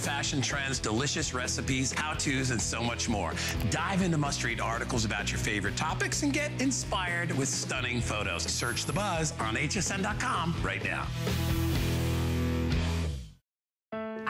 fashion trends, delicious recipes, how-tos, and so much more. Dive into must-read articles about your favorite topics and get inspired with stunning photos. Search The Buzz on hsn.com right now.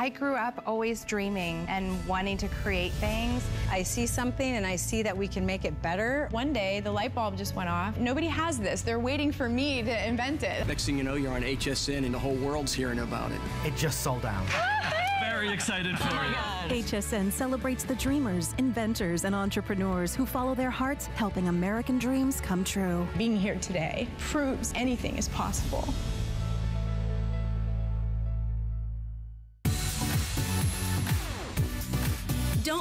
I grew up always dreaming and wanting to create things. I see something and I see that we can make it better. One day, the light bulb just went off. Nobody has this. They're waiting for me to invent it. Next thing you know, you're on HSN and the whole world's hearing about it. It just sold out. Very excited for oh you. HSN celebrates the dreamers, inventors, and entrepreneurs who follow their hearts, helping American dreams come true. Being here today proves anything is possible.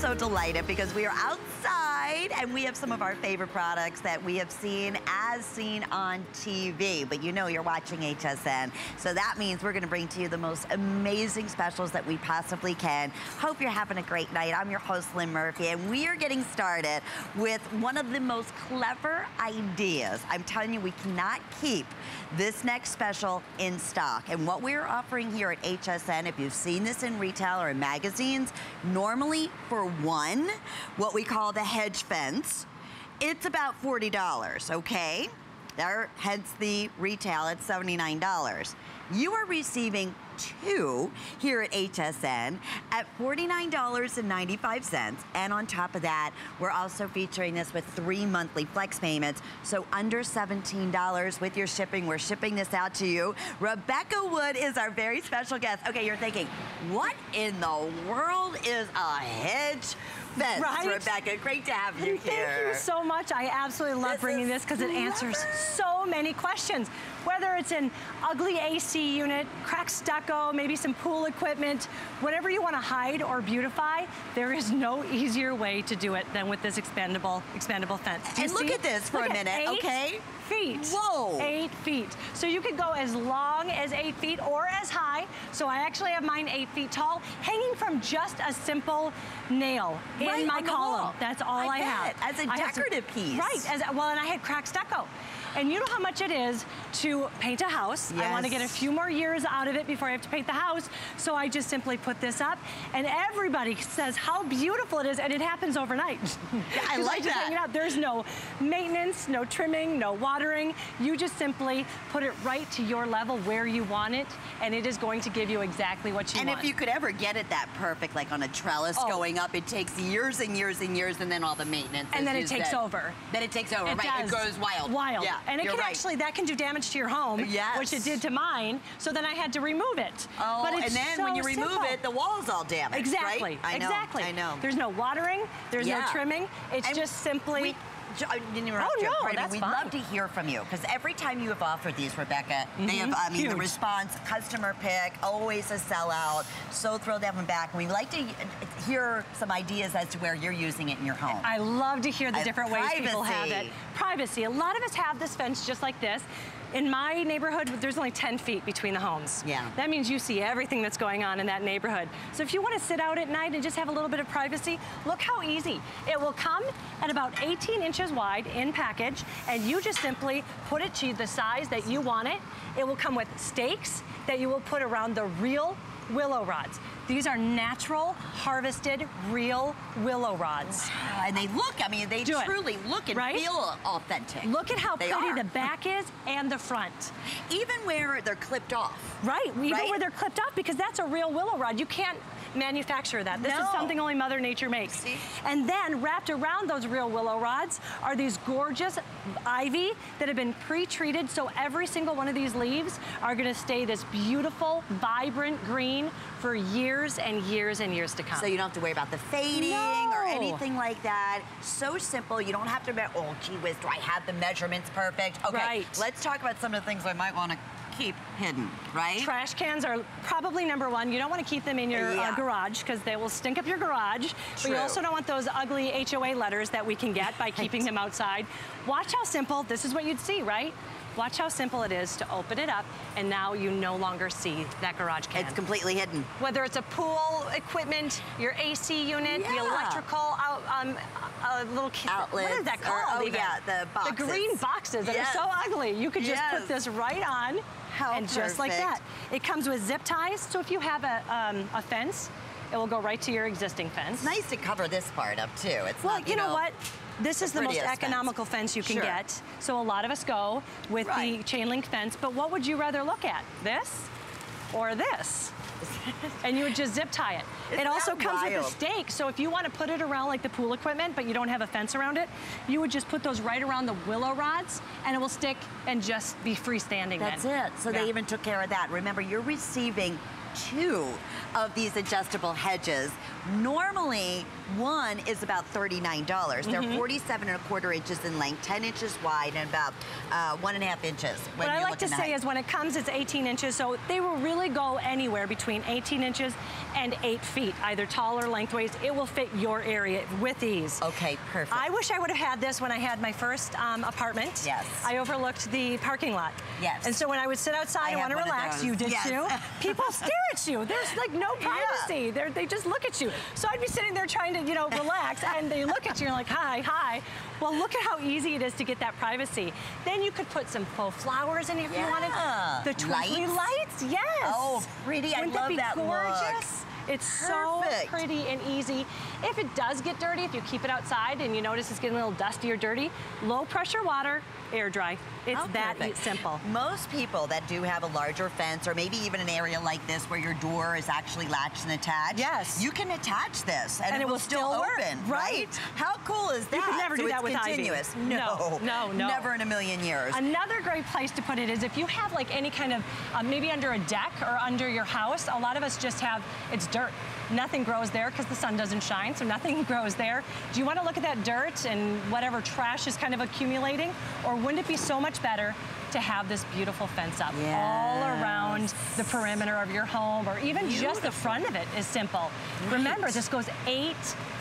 So delighted because we are outside and we have some of our favorite products that we have seen as seen on TV. But you know you're watching HSN. So that means we're going to bring to you the most amazing specials that we possibly can. Hope you're having a great night. I'm your host, Lynn Murphy, and we are getting started with one of the most clever ideas. I'm telling you, we cannot keep this next special in stock. And what we're offering here at HSN, if you've seen this in retail or in magazines, normally for one, what we call the hedge fence, it's about $40, okay? There, hence the retail at $79. You are receiving two here at HSN at $49.95. And on top of that, we're also featuring this with three monthly flex payments. So under $17 with your shipping. We're shipping this out to you. Rebekah Wood is our very special guest. Okay, you're thinking, what in the world is a hedge Right? Rebekah? Great to have you Thank here. you so much. I absolutely love This bringing this because it answers so many questions. Whether it's an ugly AC unit, cracked stucco, maybe some pool equipment, whatever you want to hide or beautify, there is no easier way to do it than with this expandable expandable fence. And look at this for Look a minute, okay? Feet. Whoa. Eight feet. So you could go as long as eight feet or as high. So I actually have mine eight feet tall, hanging from just a simple nail Right in my column. That's all I I, have. as a I have some- decorative piece. Right. As, well, and I had cracked stucco. And you know how much it is to paint a house. I want to get a few more years out of it before I have to paint the house. So I just simply put this up and everybody says how beautiful it is and it happens overnight. I like just that. hang it out. There's no maintenance, no trimming, no watering. You just simply put it right to your level where you want it and it is going to give you exactly what you and want. And if you could ever get it that perfect, like on a trellis Oh. going up, it takes years and years and years, and then all the maintenance. and then it takes over. Then it takes over, It right? does. It goes wild. Wild. Yeah, and it you're can right. actually, that can do damage to your home, Yes. which it did to mine. So then I had to remove it. Oh, but it's and then so when you remove simple. it, the wall's all damaged, Exactly. right? I know, Exactly. I know. There's no watering. There's Yeah. no trimming. It's And just simply. we- I didn't interrupt Oh, you. no, that's We'd fine. love to hear from you because every time you have offered these, Rebekah, they have, I mean, the Mm-hmm. Response, customer pick, always a sellout. So thrilled to have them back. And we'd like to hear some ideas as to where you're using it in your home. I love to hear the different ways people have it. privacy. Privacy. A lot of us have this fence just like this. In my neighborhood, there's only 10 feet between the homes. Yeah. That means you see everything that's going on in that neighborhood. So if you want to sit out at night and just have a little bit of privacy, look how easy. It will come at about 18 inches wide in package, and you just simply put it to the size that you want it. It will come with stakes that you will put around the real willow rods. These are natural, harvested, real willow rods. And they look, I mean, they Do it. truly look and Right? feel authentic. Look at how They pretty are. the back is and the front. Even where they're clipped off. Right, even Right? where they're clipped off because that's a real willow rod. You can't manufacture that. This is something only Mother Nature makes. And then wrapped around those real willow rods are these gorgeous ivy that have been pre-treated so every single one of these leaves are gonna stay this beautiful, vibrant green for years and years and years to come. So you don't have to worry about the fading No. or anything like that. So simple. You don't have to be, oh, gee whiz, do I have the measurements perfect? Okay, Right. let's talk about some of the things I might want to keep hidden, right? Trash cans are probably number one. You don't want to keep them in your Yeah. uh, garage because they will stink up your garage. But you also don't want those ugly HOA letters that we can get by keeping them outside. Watch how simple, this is what you'd see, right? Watch how simple it is to open it up and now you no longer see that garage can. It's completely hidden. Whether it's a pool equipment, your AC unit, the electrical out, um, uh, little ki- What is that Outlets, or- called? oh, even? yeah, the The green boxes. boxes that Yes. are so ugly. You could just Yes. put this right on. How and just like that. It comes with zip ties, so if you have a, um, a fence, it will go right to your existing fence. It's nice to cover this part up too. It's Well, not, you know what? This the is the most prettiest fence. economical fence you can Sure. get. So a lot of us go with the chain link fence, but what would you rather look at? This or this? and you would just zip tie it. Isn't it also comes with a stake, so if you want to put it around like the pool equipment, but you don't have a fence around it, you would just put those right around the willow rods, and it will stick and just be freestanding That's then. it. So Yeah. they even took care of that. Remember, you're receiving two of these adjustable hedges. Normally, one is about 39. dollars They're Mhm. 47 and a quarter inches in length, 10 inches wide, and about uh, one and a half inches. When What I like to say is when it comes, it's 18 inches, so they will really go anywhere between 18 inches and 8 feet, either tall or lengthways. It will fit your area with ease. Okay, perfect. I wish I would have had this when I had my first um, apartment. Yes. I overlooked the parking lot. Yes. And so when I would sit outside I and want to relax, you did Yes. too. People stare at you. There's like no privacy. They're, they just look at you. So I'd be sitting there trying to, you know, relax, and they look at you and like, hi, hi. Well, look at how easy it is to get that privacy. Then you could put some faux flowers in if you wanted. The twinkly Lights? lights, yes. Oh, pretty. I Wouldn't love be that look. gorgeous? It's so pretty and easy. If it does get dirty, if you keep it outside and you notice it's getting a little dusty or dirty, low pressure water, air dry. It's Oh, that perfect. simple. Most people that do have a larger fence or maybe even an area like this where your door is actually latched and attached. Yes. You can attach this and, And it, it will will still, still work, open, right. How cool is that? You could never so do that with ivy. continuous. No, no, no. Never in a million years. Another great place to put it is if you have like any kind of, uh, maybe under a deck or under your house, a lot of us just have, it's dirt. Nothing grows there because the sun doesn't shine, so nothing grows there. Do you want to look at that dirt and whatever trash is kind of accumulating? Or wouldn't it be so much better to have this beautiful fence up all around the perimeter of your home or even just the front of it is simple. Remember, this goes eight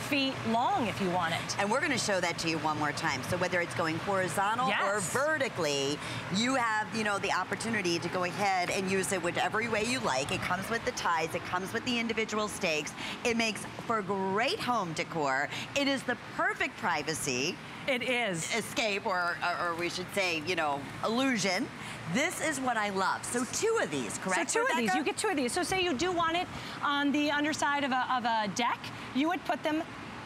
feet long if you want it. And we're going to show that to you one more time. So whether it's going horizontal or vertically, you have, you know, the opportunity to go ahead and use it whichever way you like. It comes with the ties, it comes with the individual stakes. It makes for great home decor. It is the perfect privacy. It is. Escape, or, or, or we should say, you know, illusion. This is what I love. So two of these, correct? So two of these, you get two of these. So say you do want it on the underside of a, of a deck, you would put them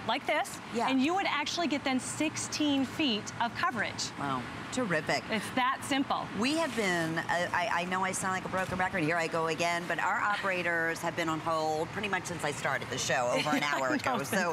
like this, Yeah. and you would actually get then 16 feet of coverage. Wow, terrific. It's that simple. We have been, uh, I, I know I sound like a broken record, here I go again, but our operators have been on hold pretty much since I started the show over an hour know, ago. So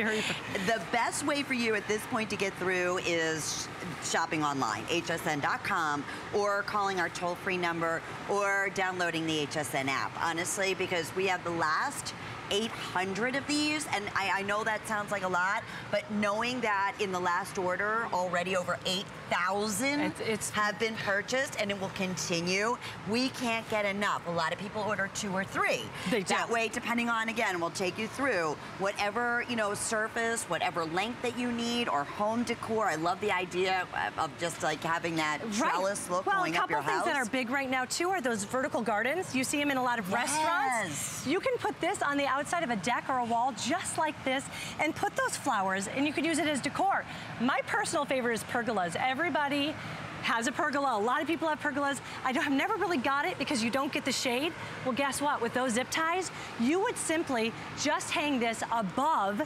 the best way for you at this point to get through is shopping online, hsn.com, or calling our toll-free number, or downloading the HSN app, honestly, because we have the last 800 of these, and I, I know that sounds like a lot, but knowing that in the last order already over 8,000 It's- it's- have been purchased, and it will continue. We can't get enough. A lot of people order two or three. They that do. way, depending on again, we'll take you through whatever you know surface, whatever length that you need, or home decor. I love the idea of- just like having that trellis look well, going a couple your things that are big right now too are those vertical gardens. You see them in a lot of Yes. restaurants. You can put this on the outside of a deck or a wall just like this and put those flowers and you could use it as decor. My personal favorite is pergolas. Everybody has a pergola. A lot of people have pergolas. I have never really got it because you don't get the shade. Well, guess what? With those zip ties, you would simply just hang this above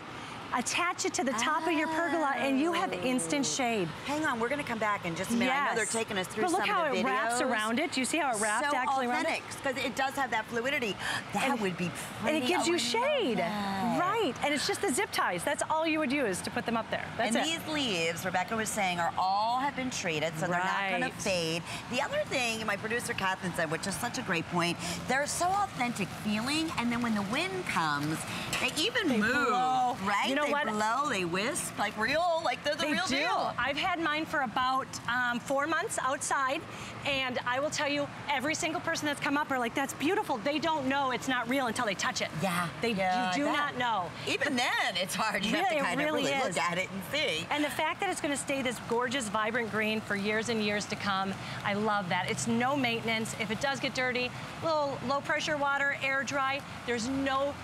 attach it to the top of your pergola, and you have instant shade. Hang on, we're gonna come back in just a minute. Yes. I know they're taking us through but look some how of the it wraps around it. Do you see how it wrapped so actually around authentic, it? because it does have that fluidity. That And- would be pretty. And it gives Oh, you shade. Right, and it's just the zip ties. That's all you would use to put them up there. That's and it. these leaves, Rebekah was saying, are all have been treated, so they're not gonna fade. The other thing, my producer Catherine said, which is such a great point, they're so authentic feeling, and then when the wind comes, they even They move, blow. right? You know they what? blow, they wisp, like real, like they're the They real do. deal. I've had mine for about um, four months outside, and I will tell you, every single person that's come up are like, "That's beautiful." They don't know it's not real until they touch it. Yeah, they yeah, you do bet. not know. Even then, it's hard. You have to Yeah, it of really really is. look at it and see. And the fact that it's going to stay this gorgeous, vibrant green for years and years to come, I love that. It's no maintenance. If it does get dirty, little low pressure water, air dry, there's no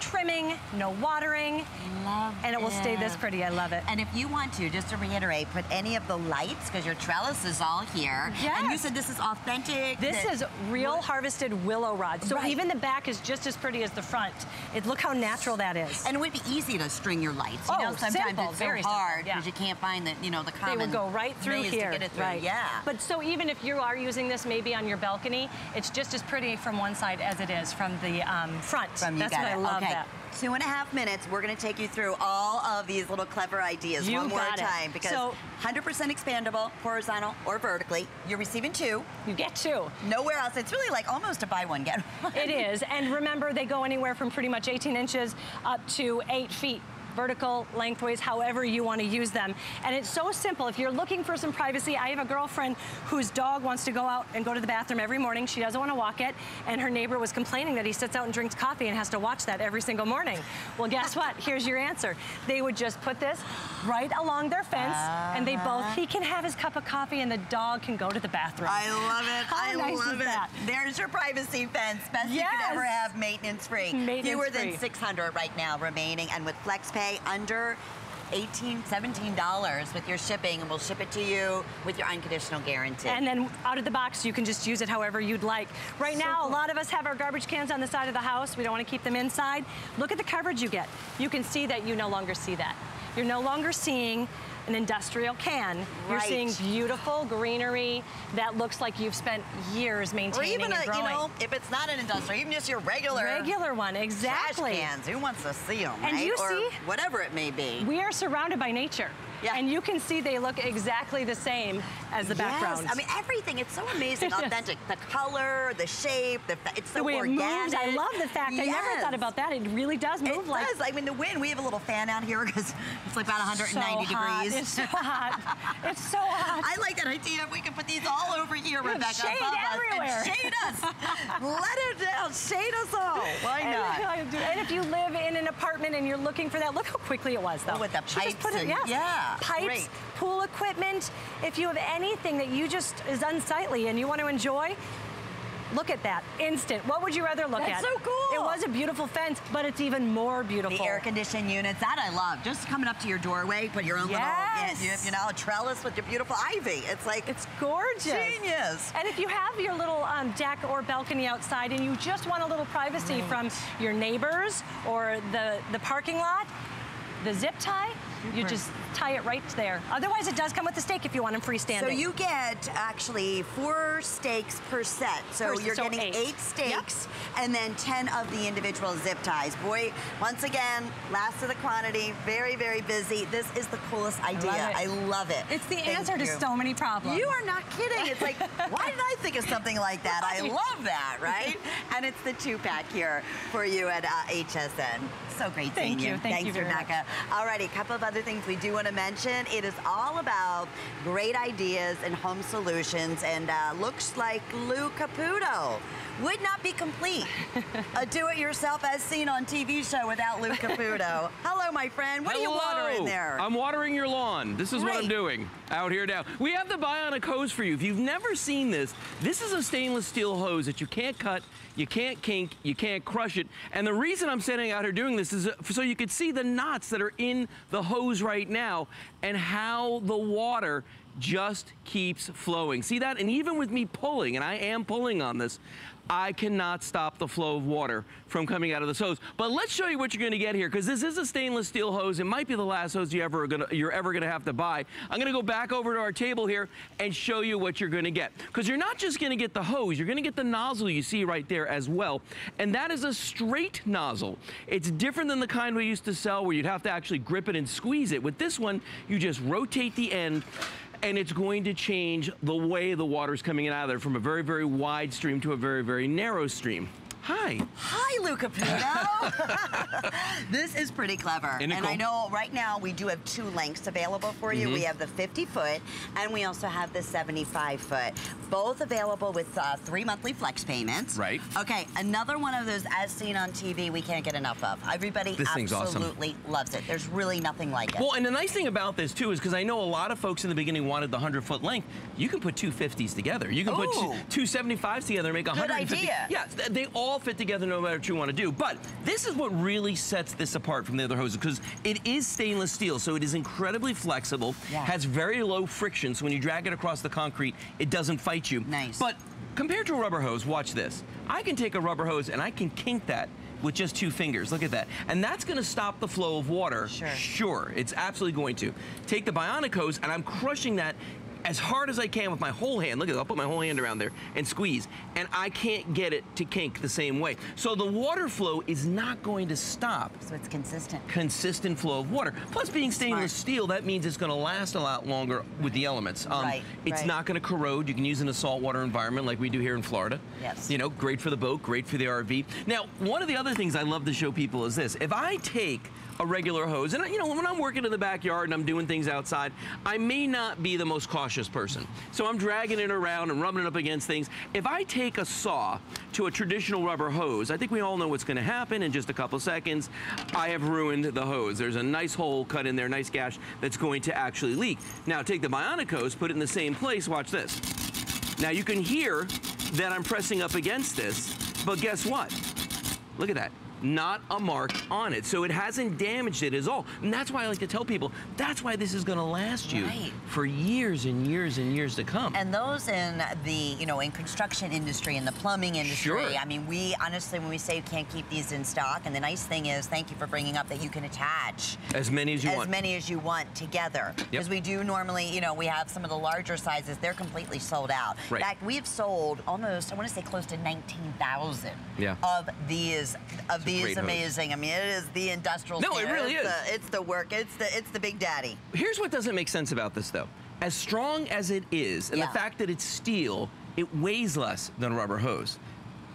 trimming, no watering, Love and it will stay this pretty. I love it. And if you want to, just to reiterate, put any of the lights, because your trellis is all here. And you said this is authentic. This that- is real harvested willow rod. So Right. even the back is just as pretty as the front. It, look how natural that is. And it would be easy to string your lights. You Oh, know, sometimes simple, it's so very hard yeah. because you can't find the, you know, the common they would go right through here. to get it through. Right. Yeah. But so even if you are using this maybe on your balcony, it's just as pretty from one side as it is from the um, front. From you That's what I love okay. That. Two and a half minutes. We're going to take you through all of these little clever ideas You one more it. time because So- 100% expandable, horizontal or vertically. You're receiving two. You get two. Nowhere else. It's really like almost a buy one get one. It is. And remember, they go anywhere from pretty much 18 inches up to eight feet. Vertical, lengthways, however you want to use them. And it's so simple. If you're looking for some privacy, I have a girlfriend whose dog wants to go out and go to the bathroom every morning. She doesn't want to walk it. And her neighbor was complaining that he sits out and drinks coffee and has to watch that every single morning. Well, guess what? Here's your answer. They would just put this right along their fence, and they both, he can have his cup of coffee, and the dog can go to the bathroom. I love it. How I nice love is it. that? There's your privacy fence. Best you could ever have, maintenance free. Maintenance Fewer than 600 right now remaining, and with FlexPay under 18 $17 with your shipping, and we'll ship it to you with your unconditional guarantee. And then out of the box, you can just use it however you'd like. Right So now, cool. a lot of us have our garbage cans on the side of the house. We don't want to keep them inside. Look at the coverage you get. You can see that you no longer see that. You're no longer seeing an industrial can. You're seeing beautiful greenery that looks like you've spent years or maintaining even a, and you growing. know, if it's not an industrial, even just your regular Regular one, exactly. trash cans. Who wants to see them, And right? you or see- whatever it may be. We are surrounded by nature. Yeah. And you can see they look exactly the same as the background. Yes, I mean everything. It's so amazing, Yes. authentic. The color, the shape, the fa- it's so the way organic. it moves, I love the fact. I never thought about that. It really does move It like It does. I mean, the wind. We have a little fan out here because it's like about 190 so degrees. It's so hot. It's so hot. I like that idea. If we can put these all over here, Yeah, Rebekah, shade above everywhere. us, and shade us. Let it down. Shade us all. Why not? and if you live in an apartment and you're looking for that, look how quickly it was, though. Oh, with the She just pipes put it, and- yes. Yeah, Pipes, great. pool equipment. If you have anything that you just is unsightly and you want to enjoy, look at that. Instant. What would you rather look That's at? so cool. It was a beautiful fence, but it's even more beautiful. The air conditioned units, that I love. Just coming up to your doorway, put your own Yes. little, you, you know, trellis with your beautiful ivy. It's like, It's gorgeous. Genius. And if you have your little um, deck or balcony outside and you just want a little privacy from your neighbors or the, the parking lot, the zip tie, you just tie it right there. Otherwise, it does come with the stake if you want them freestanding. So you get actually four steaks per set. So Per- you're so getting eight. eight, steaks and then 10 of the individual zip ties. Boy, once again, last of the quantity, very, very busy. This is the coolest idea. it. I love it. It's the Thank answer to so many problems. You are not kidding. It's like, why did I think of something like that? I love that, right? And it's the two pack here for you at uh, HSN. So great Thank seeing you. Thank Thanks, you very Rebekah. Alrighty, a couple of other things we do want to mention. It is all about great ideas and home solutions, and uh, looks like Lou Caputo would not be complete. a do-it-yourself as seen on TV show without Lou Caputo. Hello, my friend. What are you watering there? I'm watering your lawn. This is what I'm doing out here now. We have the bionic hose for you. If you've never seen this, this is a stainless steel hose that you can't cut, you can't kink, you can't crush it. And the reason I'm standing out here doing this is uh, so you could see the knots that are in the hose right now and how the water just keeps flowing. See that? And even with me pulling, and I am pulling on this, I cannot stop the flow of water from coming out of this hose. But let's show you what you're gonna get here, because this is a stainless steel hose. It might be the last hose you ever gonna, you're ever gonna have to buy. I'm gonna go back over to our table here and show you what you're gonna get. Because you're not just gonna get the hose, you're gonna get the nozzle you see right there as well. And that is a straight nozzle. It's different than the kind we used to sell where you'd have to actually grip it and squeeze it. With this one, you just rotate the end and it's going to change the way the water's coming out of there from a very, very wide stream to a very, very narrow stream. Hi. Hi, Lou Caputo. this is pretty clever. Isn't and? I know right now we do have two lengths available for you. Mhm. We have the 50 foot and we also have the 75 foot. Both available with uh, three monthly flex payments. Right. Okay, another one of those as seen on TV we can't get enough of. Everybody This thing's awesome. absolutely loves it. There's really nothing like it. Well, and the nice thing about this too is because I know a lot of folks in the beginning wanted the 100 foot length. You can put two 50s together. You can put Ooh. two, two 75s together and make a Good 150. idea. Yeah, they all fit together no matter what you want to do. But this is what really sets this apart from the other hoses because it is stainless steel, so it is incredibly flexible, Yeah. has very low friction, so when you drag it across the concrete, it doesn't fight you. Nice. But compared to a rubber hose, watch this. I can take a rubber hose and I can kink that with just two fingers. Look at that. And that's going to stop the flow of water. Sure. Sure, it's absolutely going to. Take the bionic hose and I'm crushing that as hard as I can with my whole hand. Look at that. I'll put my whole hand around there and squeeze. And I can't get it to kink the same way. So the water flow is not going to stop. So it's consistent. Consistent flow of water. Plus being stainless steel, that means it's going to last a lot longer with the elements. Um, Right, It's right. not going to corrode. You can use it in a saltwater environment like we do here in Florida. Yes. You know, great for the boat, great for the RV. Now, one of the other things I love to show people is this. If I take a regular hose, and you know, when I'm working in the backyard and I'm doing things outside, I may not be the most cautious person. So I'm dragging it around and rubbing it up against things. If I take a saw to a traditional rubber hose, I think we all know what's gonna happen in just a couple seconds. I have ruined the hose. There's a nice hole cut in there, nice gash that's going to actually leak. Now take the bionic hose, put it in the same place, watch this. Now you can hear that I'm pressing up against this, but guess what? Look at that. Not a mark on it. So it hasn't damaged it at all. And that's why I like to tell people, that's why this is gonna last you Right. for years and years and years to come. And those in the, you know, in construction industry and the plumbing industry, Sure. I mean, we honestly, when we say you can't keep these in stock, and the nice thing is, thank you for bringing up that you can attach as many as you as want. many as you want together. Because we do normally, you know, we have some of the larger sizes, they're completely sold out. Right. In fact, we've sold almost, I want to say close to 19,000 Yeah. of these, of a these great hose. amazing. I mean, it is the industrial No, it really it's is. The, it's the work, it's the, it's the big daddy. Here's what doesn't make sense about this though. As strong as it is, and Yeah. the fact that it's steel, it weighs less than a rubber hose.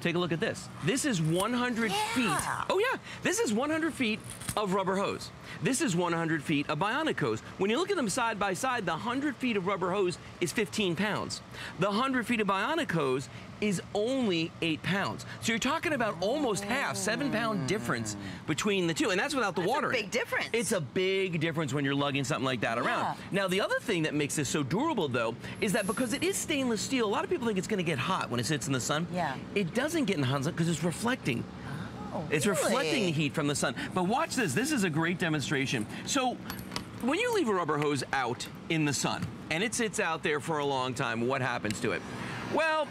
Take a look at this. This is 100 feet. Oh yeah, this is 100 feet of rubber hose. This is 100 feet of bionic hose. When you look at them side by side, the 100 feet of rubber hose is 15 pounds. The 100 feet of bionic hose is only eight pounds. So you're talking about almost half, seven pound difference between the two. And that's without the water. in big it. difference. It's a big difference when you're lugging something like that around. Yeah. Now, the other thing that makes this so durable, though, is that because it is stainless steel, a lot of people think it's going to get hot when it sits in the sun. Yeah. It doesn't get in hot because it's reflecting. Oh, It's really? reflecting the heat from the sun. But watch this. This is a great demonstration. So, when you leave a rubber hose out in the sun and it sits out there for a long time, what happens to it? Well,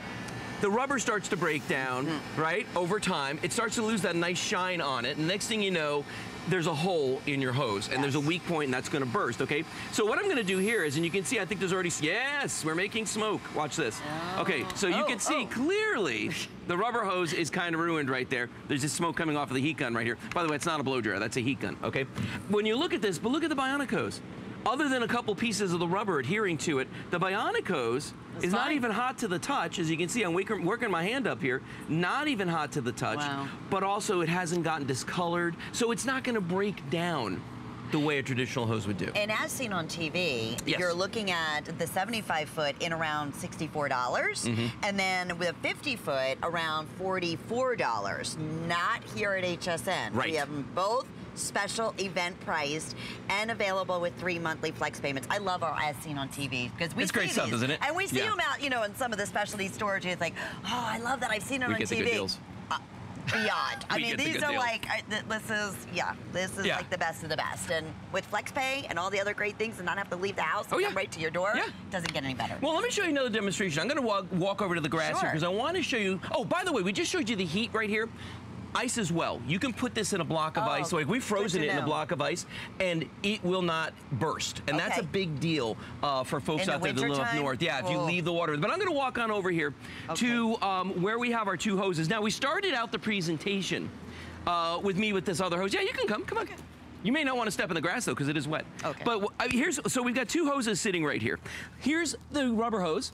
the rubber starts to break down, mm-hmm. right? Over time, it starts to lose that nice shine on it. And next thing you know, there's a hole in your hose and there's a weak point and that's gonna burst, okay? So what I'm gonna do here is, and you can see, I think there's already, yes, we're making smoke. Watch this. Okay, so you Oh, can see oh. clearly the rubber hose is kind of ruined right there. There's just smoke coming off of the heat gun right here. By the way, it's not a blow dryer, that's a heat gun, okay? When you look at this, but look at the bionic hose. Other than a couple pieces of the rubber adhering to it, the bionic hose It's is not even hot to the touch. As you can see, I'm working, my hand up here. Not even hot to the touch, Wow. but also it hasn't gotten discolored, so it's not gonna break down the way a traditional hose would do. And as seen on TV, Yes. you're looking at the 75 foot in around $64, dollars Mhm. and then with a 50 foot around $44. Not here at HSN. Right. We have them both special event priced and available with three monthly flex payments. I love our as seen on TV because we It's see great stuff, isn't it? And we see Yeah. them out, you know, in some of the specialty stores. It's like, oh, I love that. I've seen it We on get the TV. good deals. Uh, beyond. I mean, get the these are deal. like, uh, this is, yeah, this is Yeah. like the best of the best. And with FlexPay and all the other great things and not have to leave the house and Oh, yeah. come right to your door, Yeah. doesn't get any better. Well, let me show you another demonstration. I'm going to walk, walk over to the grass here because I want to show you. Oh, by the way, we just showed you the heat right here. Ice as well. You can put this in a block of Oh, ice. Like we've frozen it in a block of ice, and it will not burst. And that's a big deal uh, for folks In the out there that live up north. Yeah, if you leave the water. But I'm going to walk on over here to um, where we have our two hoses. Now we started out the presentation uh, with me with this other hose. Yeah, you can come. Come on. You may not want to step in the grass though, because it is wet. Okay. But uh, here's so we've got two hoses sitting right here. Here's the rubber hose.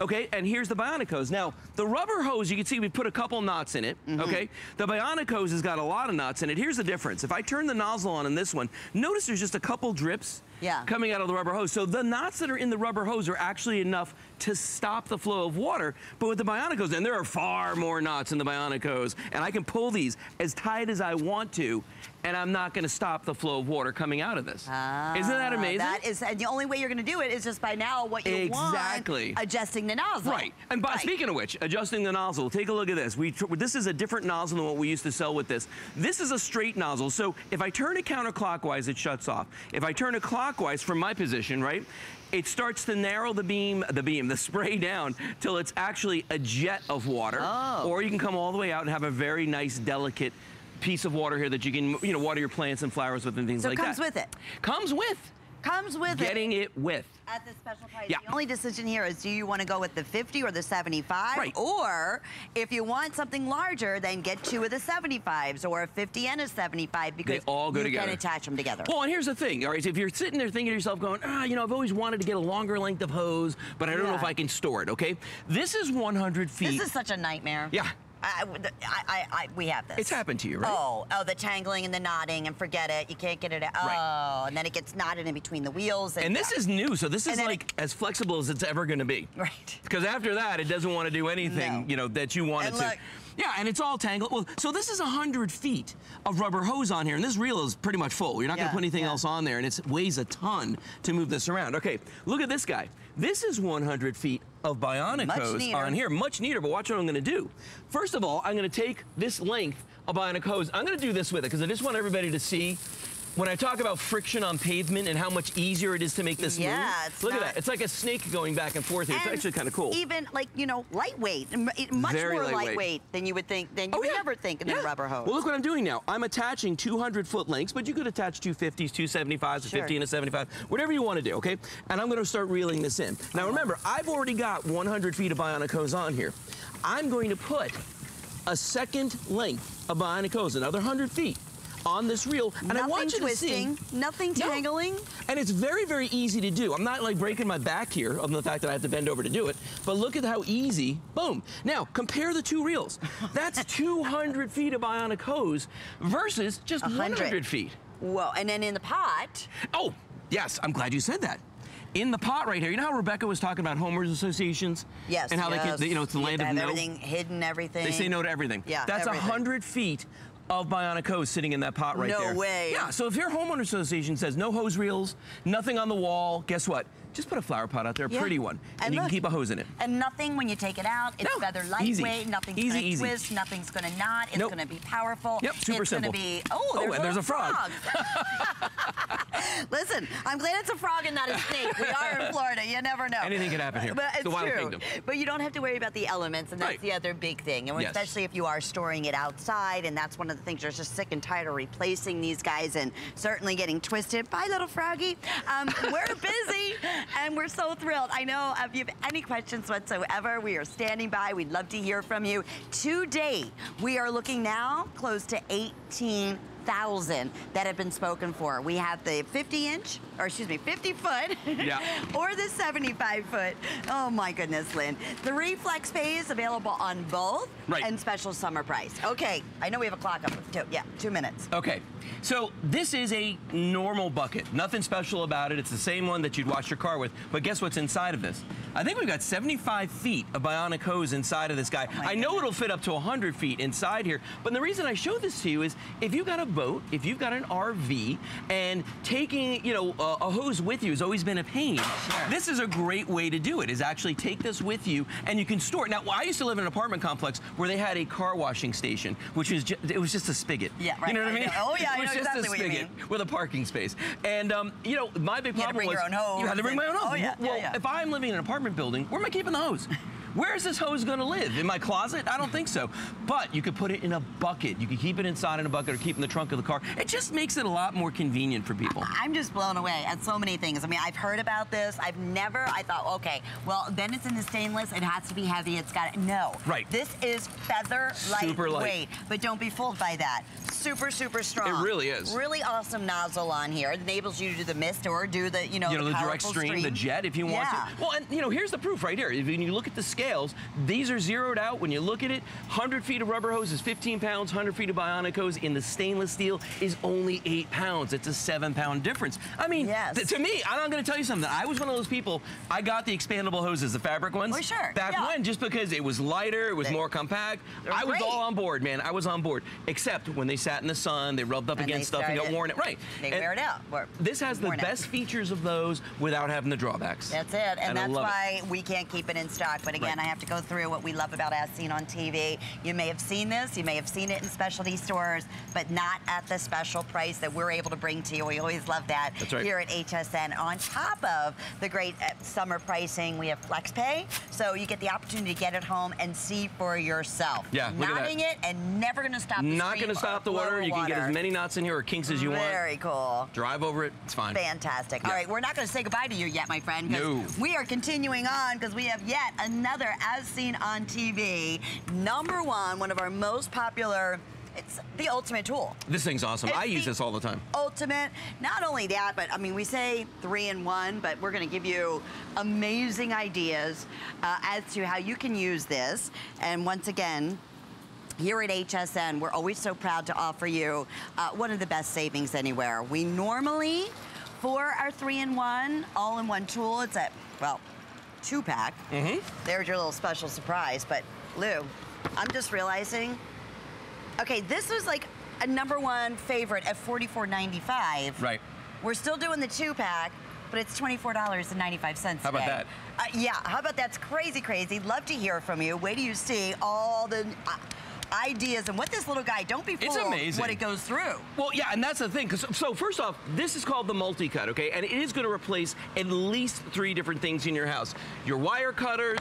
Okay, and here's the bionic hose. Now, the rubber hose, you can see we put a couple knots in it. Mm-hmm. Okay, the bionic hose has got a lot of knots in it. Here's the difference. If I turn the nozzle on in this one, notice there's just a couple drips Yeah. coming out of the rubber hose. So the knots that are in the rubber hose are actually enough to stop the flow of water. But with the bionic hose, and there are far more knots in the bionic hose, and I can pull these as tight as I want to, and I'm not going to stop the flow of water coming out of this. Ah, Isn't that amazing? That is, and the only way you're going to do it is just by now what you Exactly. want, adjusting the nozzle. Right. And by, Right. speaking of which, adjusting the nozzle, take a look at this. We this is a different nozzle than what we used to sell with this. This is a straight nozzle. So if I turn it counterclockwise, it shuts off. If I turn it clockwise from my position, right, it starts to narrow the beam, the beam, the spray down till it's actually a jet of water. Oh. Or you can come all the way out and have a very nice, delicate piece of water here that you can, you know, water your plants and flowers with and things like that. So it comes with it. Comes with. Comes with Getting it. it with. At the special price. Yeah. The only decision here is do you want to go with the 50 or the 75? Right. Or if you want something larger, then get two of the 75s or a 50 and a 75 because they all go you together. can attach them together. Well, and here's the thing, all right, if you're sitting there thinking to yourself going, ah, you know, I've always wanted to get a longer length of hose, but I don't know if I can store it, okay? This is 100 feet. This is such a nightmare. Yeah. I, I, I, we have this. It's happened to you, right? Oh, oh, the tangling and the knotting and forget it. You can't get it out. Right. Oh, and then it gets knotted in between the wheels. and this is new, so this is like as flexible as it's ever going to be. Right. Because after that, it doesn't want to do anything, No. you know, that you want And it to. look- Yeah, and it's all tangled. Well, so this is 100 feet of rubber hose on here, and this reel is pretty much full. You're not going to put anything yeah. else on there, and it weighs a ton to move this around. Okay, look at this guy. This is 100 feet of bionic Much hose neater. on here. Much neater, but watch what I'm going to do. First of all, I'm going to take this length of bionic hose. I'm going to do this with it because I just want everybody to see. When I talk about friction on pavement and how much easier it is to make this Yeah, move, it's look at that. It's like a snake going back and forth here. It's actually kind of cool. Even like you know, lightweight, much Very more lightweight. lightweight than you would think. Than you Oh, would yeah. ever think in Yeah. a rubber hose. Well, look what I'm doing now. I'm attaching 200 foot lengths, but you could attach 250s, 275s, a Sure. 50 and a 75, whatever you want to do, okay? And I'm going to start reeling this in. Now, remember, I've already got 100 feet of bionic hose on here. I'm going to put a second length of bionic hose, another 100 feet, on this reel. And I nothing want you twisting, to see. nothing No. tangling. And it's very, very easy to do. I'm not like breaking my back here of the fact that I have to bend over to do it, but look at how easy, boom. Now, compare the two reels. That's 200 feet of bionic hose versus just 100. 100 feet. Whoa! And then in the pot, Oh, yes, I'm glad you said that. In the pot right here, you know how Rebekah was talking about homeowners associations? yes, And how they yes. can, you know, it's the land of no. everything hidden, everything. They say no to everything. Yeah, That's everything. 100 feet of bionic hose sitting in that pot right No there. No way. Yeah, so if your homeowner association says no hose reels, nothing on the wall, guess what? Just put a flower pot out there, a Yeah. pretty one, and, And you look, can keep a hose in it. And nothing when you take it out. It's No, rather easy. lightweight. Nothing's Easy, to easy. twist. Nothing's going to knot. It's Nope. going to be powerful. Yep, super it's simple. going to be. Oh, Oh, there's, and there's a frog. frogs. Listen, I'm glad it's a frog and not a snake. We are in Florida. You never know. Anything can happen here. But It's it's the Wild true. Kingdom. But you don't have to worry about the elements, and that's Right. the other big thing. And Yes. especially if you are storing it outside, and that's one of the things you're just sick and tired of replacing these guys and certainly getting twisted. Bye, little froggy. Um, we're busy, and we're so thrilled. I know if you have any questions whatsoever, we are standing by. We'd love to hear from you. Today, we are looking now close to 18 thousand that have been spoken for. We have the 50 inch, or excuse me, 50 foot, Yeah. or the 75 foot. Oh my goodness, Lynn. The reflex pay is available on both Right. and special summer price. Okay, I know we have a clock up. Two, yeah, two minutes. Okay, so this is a normal bucket. Nothing special about it. It's the same one that you'd wash your car with. But guess what's inside of this? I think we've got 75 feet of bionic hose inside of this guy. Oh I know it'll fit up to 100 feet inside here. But the reason I show this to you is if you've got a boat, if you've got an RV, and taking, you know, uh, a hose with you has always been a pain. This is a great way to do it, is actually take this with you and you can store it. Now, I used to live in an apartment complex where they had a car washing station, which was ju- it was just a spigot. Yeah, right, You know what I I mean? know. Oh, yeah, I it was know just exactly a what you spigot with a parking space. And, um, you know, my big You had to problem bring was your own hose you had to bring my own hose. oh, yeah, well, yeah, yeah. if I'm living in an apartment building, where am I keeping the hose? Where is this hose going to live? In my closet? I don't think so. But you could put it in a bucket. You could keep it inside in a bucket or keep it in the trunk of the car. It just makes it a lot more convenient for people. I'm just blown away at so many things. I mean, I've heard about this. I've never, I thought, okay, well, then it's in the stainless. It has to be heavy. It's got, no. Right. This is feather Super light. But don't be fooled by that. Super, super strong. It really is. Really awesome nozzle on here. It enables you to do the mist or do the, you know, you know, the, direct powerful stream, the jet, if you want Yeah. to. Well, and you know, here's the proof right here. When you look at the scales, these are zeroed out. When you look at it, 100 feet of rubber hose is 15 pounds. 100 feet of bionic hose in the stainless steel is only eight pounds. It's a seven pound difference. I mean, Yes. to me, I'm going to tell you something. I was one of those people. I got the expandable hoses, the fabric ones. Oh, sure, Back yeah. when, just because it was lighter, it was more compact. I was great. all on board, man. I was on board. Except when they sat in the sun, they rubbed up And against stuff and got worn out. Right. They And wear it out. Or This has the worn out. best features of those without having the drawbacks. That's it, and, And that's love it. why we can't keep it in stock. But again, Right. I have to go through what we love about As Seen on TV. You may have seen this, you may have seen it in specialty stores, but not at the special price that we're able to bring to you. We always love that right. here at HSN. On top of the great uh, summer pricing, we have FlexPay, so you get the opportunity to get it home and see for yourself. Yeah, look at that. Knotting it and never going to stop. the Not going to stop the water. You can get as many knots in here or kinks as you want. Very cool. Drive over it. It's fine. Fantastic. All Yeah. right, we're not going to say goodbye to you yet, my friend. No. We are continuing on because we have yet another As Seen on TV. Number one, one of our most popular. It's the ultimate tool. This thing's awesome. It's I use this all the time. Ultimate. Not only that, but I mean, we say three in one, but we're going to give you amazing ideas uh, as to how you can use this. And once again, here at HSN, we're always so proud to offer you uh, one of the best savings anywhere. We normally, for our three-in-one, all-in-one tool, it's a, well, two-pack. Mm-hmm. There's your little special surprise. But Lou, I'm just realizing, okay, this was like a number one favorite at $44.95. Right. We're still doing the two-pack, but it's $24.95 How about that? Uh, yeah, how about that's crazy, crazy. Love to hear from you. Wait till you see all the uh, ideas and what this little guy, don't be fooled It's amazing. what it goes through. Well, yeah, and that's the thing. Cause, so first off, this is called the multi-cut, okay? And it is going to replace at least three different things in your house. Your wire cutters,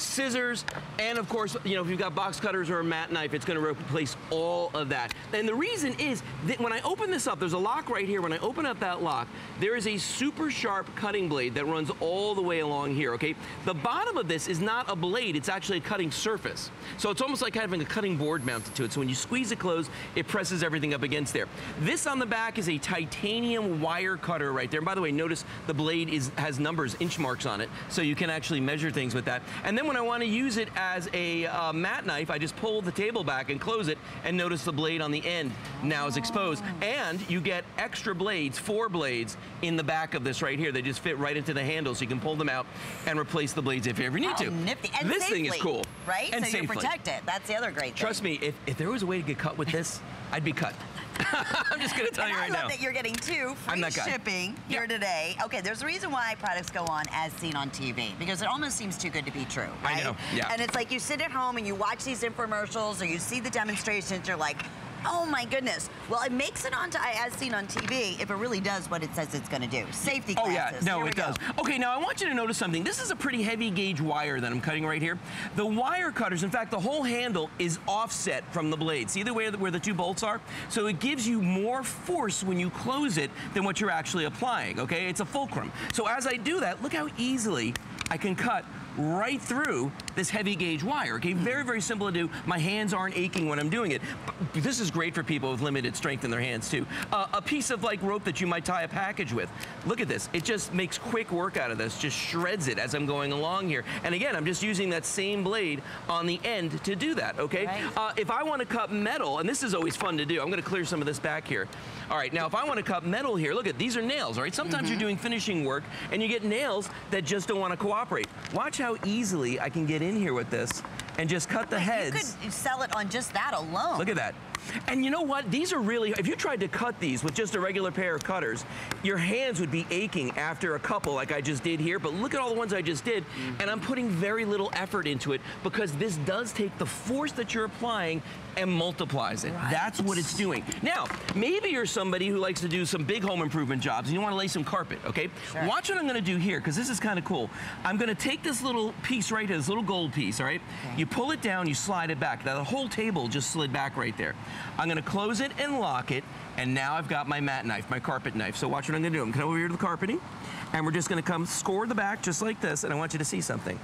scissors, and of course, you know, if you've got box cutters or a mat knife, it's going to replace all of that. And the reason is that when I open this up, there's a lock right here. When I open up that lock, there is a super sharp cutting blade that runs all the way along here, okay? The bottom of this is not a blade, it's actually a cutting surface. So it's almost like having a cutting board mounted to it. So when you squeeze it closed, it presses everything up against there. This on the back is a titanium wire cutter right there. And by the way, notice the blade is has numbers, inch marks on it, so you can actually measure things with that. And then when I want to use it as a uh, mat knife, I just pull the table back and close it, and notice the blade on the end now is exposed. And you get extra blades, four blades, in the back of this right here. They just fit right into the handle, so you can pull them out and replace the blades if you ever need Oh, to. And this thing is cool. Right? And so safely. you're protected. That's the other great thing. Trust me, if, if there was a way to get cut with this, I'd be cut. I'm just going to tell and you right I love now. that you're getting two I'm free shipping here today. Okay, there's a reason why products go on as seen on TV because it almost seems too good to be true, I right? know, yeah. And it's like you sit at home and you watch these infomercials or you see the demonstrations, you're like, oh my goodness. Well, it makes it onto as seen on TV if it really does what it says it's going to do. Safety Oh yeah, no, it go. does. Okay, now I want you to notice something. This is a pretty heavy gauge wire that I'm cutting right here. The wire cutters, in fact, the whole handle is offset from the blade. See the way that- where the two bolts are? So it gives you more force when you close it than what you're actually applying, okay? It's a fulcrum. So as I do that, look how easily I can cut right through this heavy gauge wire. Okay, very, very simple to do. My hands aren't aching when I'm doing it. But this is great for people with limited strength in their hands too. Uh, a piece of like rope that you might tie a package with. Look at this. It just makes quick work out of this. Just shreds it as I'm going along here. And again, I'm just using that same blade on the end to do that. Okay. Right. Uh, if I want to cut metal, and this is always fun to do, I'm going to clear some of this back here. All right. Now, if I want to cut metal here, look at these are nails. All right. Sometimes Mm-hmm. you're doing finishing work and you get nails that just don't want to cooperate. Watch how easily I can get in here with this and just cut the You heads. could sell it on just that alone. Look at that. And you know what? These are really, if you tried to cut these with just a regular pair of cutters, your hands would be aching after a couple like I just did here. But look at all the ones I just did. And I'm putting very little effort into it because this does take the force that you're applying and multiplies it. That's what it's doing. Now, maybe you're somebody who likes to do some big home improvement jobs and you want to lay some carpet, okay? Sure. Watch what I'm going to do here because this is kind of cool. I'm going to take this little piece right here, this little gold piece, all right? Okay. You pull it down, you slide it back. Now the whole table just slid back right there. I'm going to close it and lock it, and now I've got my mat knife, my carpet knife. So watch what I'm going to do. I'm going to come over here to the carpeting, and we're just going to come score the back just like this, and I want you to see something.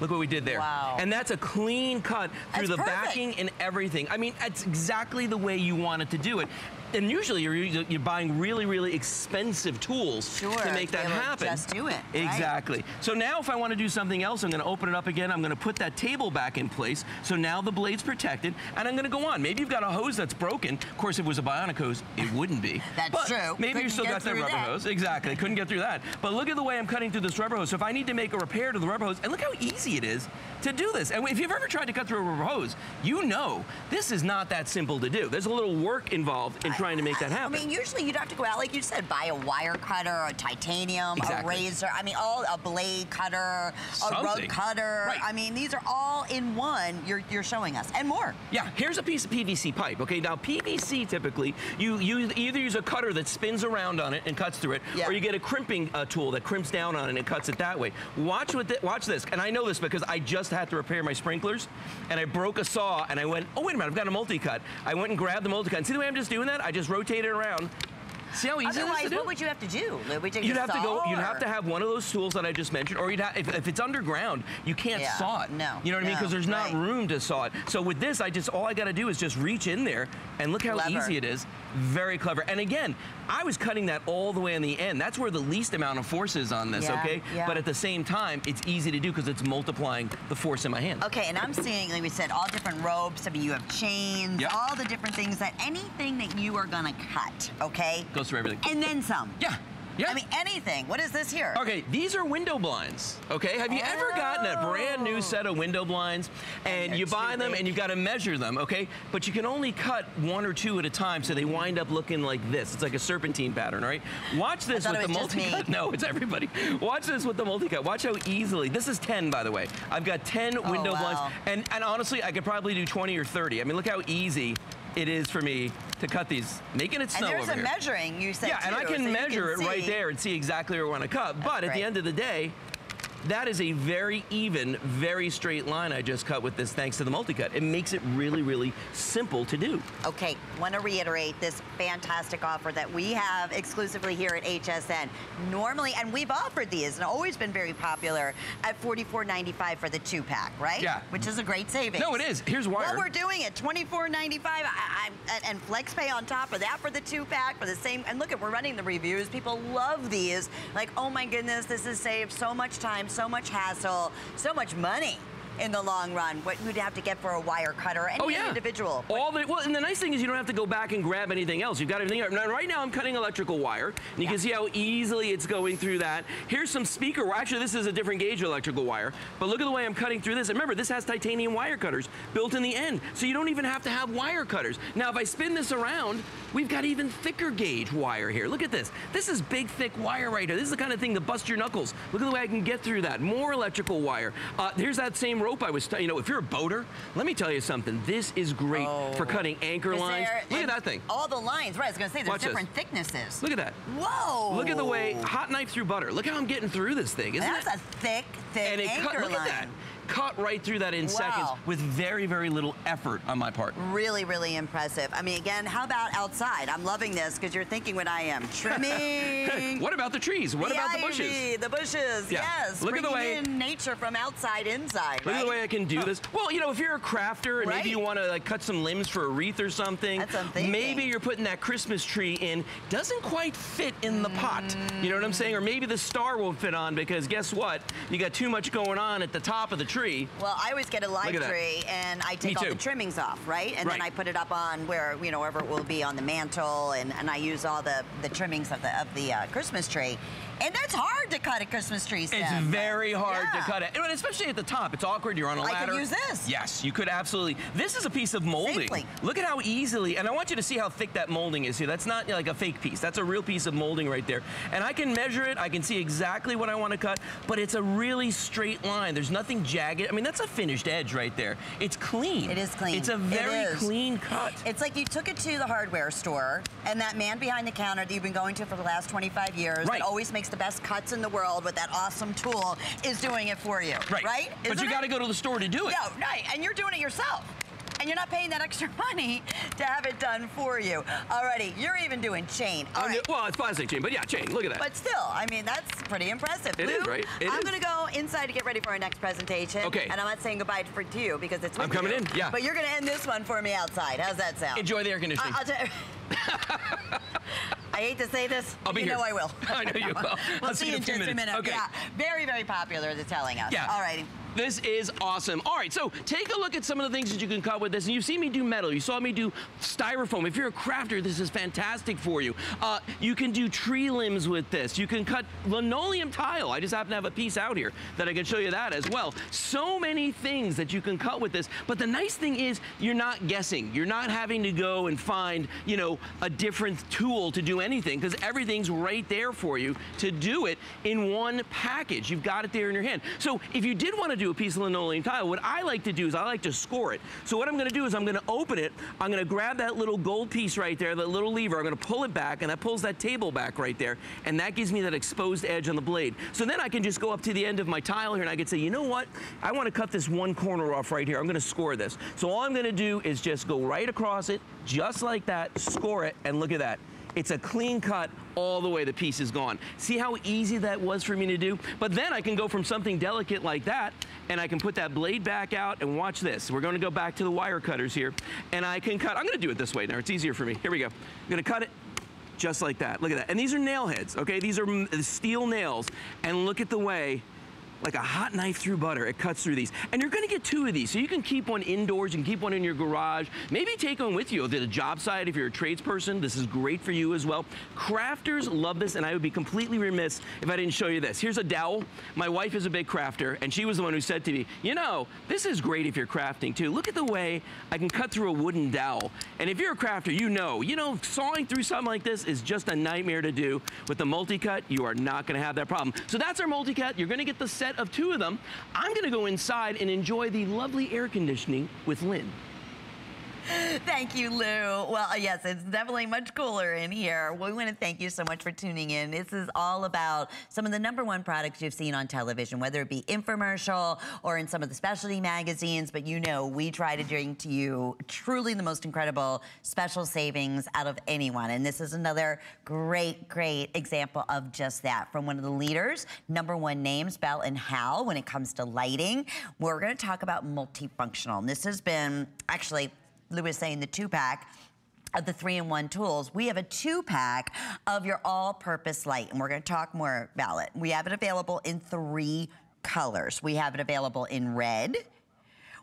Look what we did there. Wow. And that's a clean cut through That's the perfect. backing and everything. I mean, that's exactly the way you wanted to do it. And usually you're, you're buying really, really expensive tools Sure, to make that happen. just do it, right? Exactly. So now if I want to do something else, I'm going to open it up again. I'm going to put that table back in place. So now the blade's protected, and I'm going to go on. Maybe you've got a hose that's broken. Of course, if it was a bionic hose, it wouldn't be. That's But true. Maybe you still got that rubber that. hose. Exactly. Couldn't get through that. But look at the way I'm cutting through this rubber hose. So if I need to make a repair to the rubber hose, and look how easy it is to do this. And if you've ever tried to cut through a rubber hose, you know this is not that simple to do. There's a little work involved in trying to make that I mean, usually you'd have to go out, like you said, buy a wire cutter, a titanium, Exactly. a razor. I mean, all a blade cutter, a Something. rug cutter. Right. I mean, these are all in one. You're you're showing us, and more. Yeah, here's a piece of PVC pipe. Okay, now PVC typically, you, you either use a cutter that spins around on it and cuts through it, or you get a crimping uh, tool that crimps down on it and cuts it that way. Watch what thi- watch this, and I know this because I just had to repair my sprinklers, and I broke a saw, and I went, oh wait a minute, I've got a multi-cut. I went and grabbed the multi-cut. And see the way I'm just doing that? I just rotate it around. See how easy it is Otherwise, to do? what would you have to do? Would you You'd have to go. saw, You'd have to have one of those tools that I just mentioned, or you'd have if, if it's underground, you can't Yeah, saw it. no, you know what I mean? Because there's not right. room to saw it. So with this, I just all I got to do is just reach in there, and look how Clever. easy it is. Very clever. And again, I was cutting that all the way on the end. That's where the least amount of force is on this. Yeah, okay. yeah. But at the same time, it's easy to do because it's multiplying the force in my hand. Okay, and I'm seeing, like we said, all different ropes. I mean, you have chains, Yep. all the different things that anything that you are gonna cut, okay? Goes through everything. And then some. Yeah. Yeah. I mean, anything. What is this here? Okay, these are window blinds. Okay, have you ever gotten a brand new set of window blinds and, they're you buy them big. and you've got to measure them? Okay, but you can only cut one or two at a time, so they wind up looking like this. It's like a serpentine pattern, all right? Watch this with the multi-cut. No, it's everybody. Watch this with the multi-cut. Watch how easily. This is 10, by the way. I've got 10 window Oh, wow. blinds, and and honestly, I could probably do 20 or 30. I mean, look how easy. It is for me to cut these, making it And snow there's over a here. measuring, you said Yeah, and I can so measure it right there and see exactly where I want to cut. But at the end of the day, that is a very even, very straight line I just cut with this thanks to the multi-cut. It makes it really, really simple to do. Okay, want to reiterate this fantastic offer that we have exclusively here at HSN. Normally, and we've offered these and always been very popular at $44.95 for the two pack, right? Yeah. Which is a great savings. No, it is. Here's why. Well, we're doing it $24.95 I, I, and- and flex pay on top of that for the two pack for the same. And look at we're running the reviews. People love these. Like, oh my goodness, this has saved so much time, so much hassle, so much money in the long run. What you'd have to get for a wire cutter, any Oh yeah, individual. All the well, and the nice thing is you don't have to go back and grab anything else. You've got everything. Now, right now, I'm cutting electrical wire, and you can see how easily it's going through that. Here's some speaker. Well, actually, this is a different gauge electrical wire, but look at the way I'm cutting through this. And remember, this has titanium wire cutters built in the end, so you don't even have to have wire cutters. Now, if I spin this around, we've got even thicker gauge wire here. Look at this. This is big, thick wire right here. This is the kind of thing that busts your knuckles. Look at the way I can get through that. More electrical wire. Uh, here's that same rope I was, t- you know, if you're a boater, let me tell you something. This is great for oh. cutting anchor Is lines. there- Look at that thing. All the lines, right? I was going to say there's Watch this. different thicknesses. Look at that. Whoa! Look at the way hot knife through butter. Look how I'm getting through this thing, isn't That's it? a thick, thick and it anchor cut, look line. at that. Cut right through that in Wow. seconds with very, very little effort on my part. Really, really impressive. I mean, again, how about outside? I'm loving this because you're thinking what I am. Trimming. what about the trees? What about the bushes? The bushes, Yeah. yes. Look at the way- in nature from outside inside, Look right? at the way I can do this. Well, you know, if you're a crafter and Right. maybe you want to like cut some limbs for a wreath or something, maybe you're putting that Christmas tree in, doesn't quite fit in the pot. You know what I'm saying? Or maybe the star won't fit on because guess what? You got too much going on at the top of the tree. Well, I always get a live Look at that. tree and I take all the trimmings off, right? And then I put it up on where, you know, wherever it will be on the mantle and, and I use all the, the trimmings of the, of the uh, Christmas tree. And that's hard to cut a Christmas tree stem. It's very hard Yeah. to cut it. And especially at the top. It's awkward. You're on a I could ladder. use this. Yes, you could absolutely. This is a piece of molding. Safely. Look at how easily, and I want you to see how thick that molding is here. That's not like a fake piece. That's a real piece of molding right there. And I can measure it. I can see exactly what I want to cut, but it's a really straight line. There's nothing jagged. I mean, that's a finished edge right there. It's clean. It is clean. It's a very clean cut. It's like you took it to the hardware store, and that man behind the counter that you've been going to for the last 25 years, Right. that always makes the best cuts in the world with that awesome tool, is doing it for you. Right. Right? But you got to go to the store to do it. No, right. And you're doing it yourself. And you're not paying that extra money to have it done for you. Alrighty, you're even doing chain. Oh, All right. well, it's plastic chain, but yeah, chain. Look at that. But still, I mean, that's pretty impressive. It Lou, is, right? It I'm going to go inside to get ready for our next presentation. Okay. And I'm not saying goodbye for to you because it's I'm coming you. in, yeah. But you're going to end this one for me outside. How's that sound? Enjoy the air conditioning. I- I'll tell- I hate to say this, I'll be you here. know I will. I know you will. we'll I'll see you in a just a minutes. minute. Okay. Yeah, very, very popular, they're telling us. Yeah. All righty. This is awesome. All right, so take a look at some of the things that you can cut with this. And you've seen me do metal. You saw me do styrofoam. If you're a crafter, this is fantastic for you. Uh, you can do tree limbs with this. You can cut linoleum tile. I just happen to have a piece out here that I can show you that as well. So many things that you can cut with this. But the nice thing is you're not guessing. You're not having to go and find, you know, a different tool to do anything because everything's right there for you to do it in one package. You've got it there in your hand. So if you did want to do a piece of linoleum tile, what I like to do is I like to score it. So what I'm going to do is I'm going to open it. I'm going to grab that little gold piece right there, that little lever. I'm going to pull it back, and that pulls that table back right there, and that gives me that exposed edge on the blade. So then I can just go up to the end of my tile here, and I can say, you know what? I want to cut this one corner off right here. I'm going to score this. So all I'm going to do is just go right across it, just like that, score it, and look at that. It's a clean cut all the way the piece is gone. See how easy that was for me to do? But then I can go from something delicate like that and I can put that blade back out and watch this. We're gonna go back to the wire cutters here and I can cut, I'm gonna do it this way now, it's easier for me. Here we go. I'm gonna cut it just like that. Look at that. And these are nail heads, okay? These are steel nails. And look at the way like a hot knife through butter. It cuts through these. And you're gonna get two of these. So you can keep one indoors, you can keep one in your garage. Maybe take one with you to the job site if you're a tradesperson. This is great for you as well. Crafters love this, and I would be completely remiss if I didn't show you this. Here's a dowel. My wife is a big crafter, and she was the one who said to me, you know, this is great if you're crafting too. Look at the way I can cut through a wooden dowel. And if you're a crafter, you know, you know, sawing through something like this is just a nightmare to do. With the multi-cut, you are not gonna have that problem. So that's our multi-cut. You're gonna get the set of two of them. I'm gonna go inside and enjoy the lovely air conditioning with Lynn. Thank you, Lou. Well, yes, it's definitely much cooler in here. We want to thank you so much for tuning in. This is all about some of the number one products you've seen on television, whether it be infomercial or in some of the specialty magazines. But you know, we try to bring to you truly the most incredible special savings out of anyone. And this is another great, great example of just that from one of the leaders, number one names, Bell and Howell, when it comes to lighting. We're going to talk about multifunctional. And this has been actually Lou saying the two pack of the three-in-one tools. We have a two-pack of your all-purpose light, and we're going to talk more about it. We have it available in three colors. We have it available in red.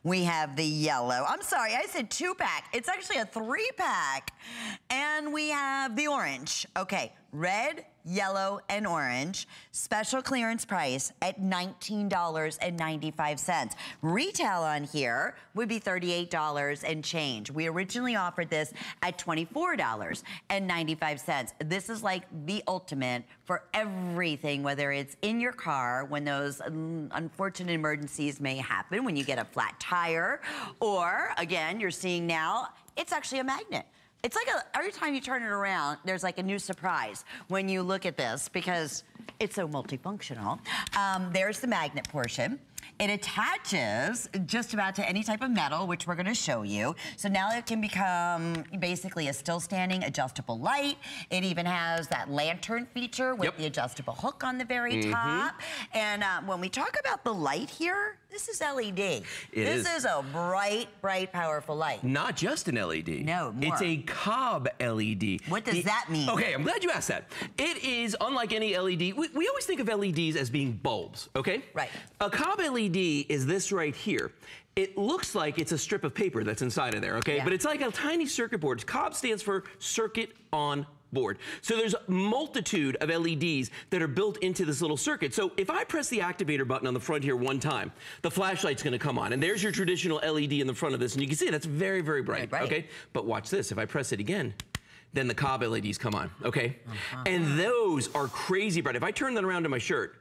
We have the yellow. I'm sorry, I said two-pack. It's actually a three-pack. And we have the orange. Okay, red, yellow, and orange. Special clearance price at $19.95. Retail on here would be $38 and change. We originally offered this at $24.95. This is like the ultimate for everything, whether it's in your car when those unfortunate emergencies may happen, when you get a flat tire, or again, you're seeing now, it's actually a magnet. It's like a, every time you turn it around, there's like a new surprise when you look at this because it's so multifunctional. Um, there's the magnet portion. It attaches just about to any type of metal, which we're gonna show you. So now it can become basically a still standing adjustable light. It even has that lantern feature with Yep. the adjustable hook on the very Mhm. top. And uh, when we talk about the light here, this is LED. It this is. is a bright, bright, powerful light. Not just an LED. No, more. It's a COB LED. What does that mean? Okay, I'm glad you asked that. It is unlike any LED. We, we always think of LEDs as being bulbs, okay? Right. A COB LED is this right here. It looks like it's a strip of paper that's inside of there, okay? Yeah. But it's like a tiny circuit board. COB stands for circuit on board. So there's a multitude of LEDs that are built into this little circuit. So if I press the activator button on the front here one time, the flashlight's gonna come on. And there's your traditional LED in the front of this. And you can see that's very, very bright, bright. okay? But watch this, if I press it again, then the COB LEDs come on, okay? Uh-huh. And those are crazy bright. If I turn that around to my shirt,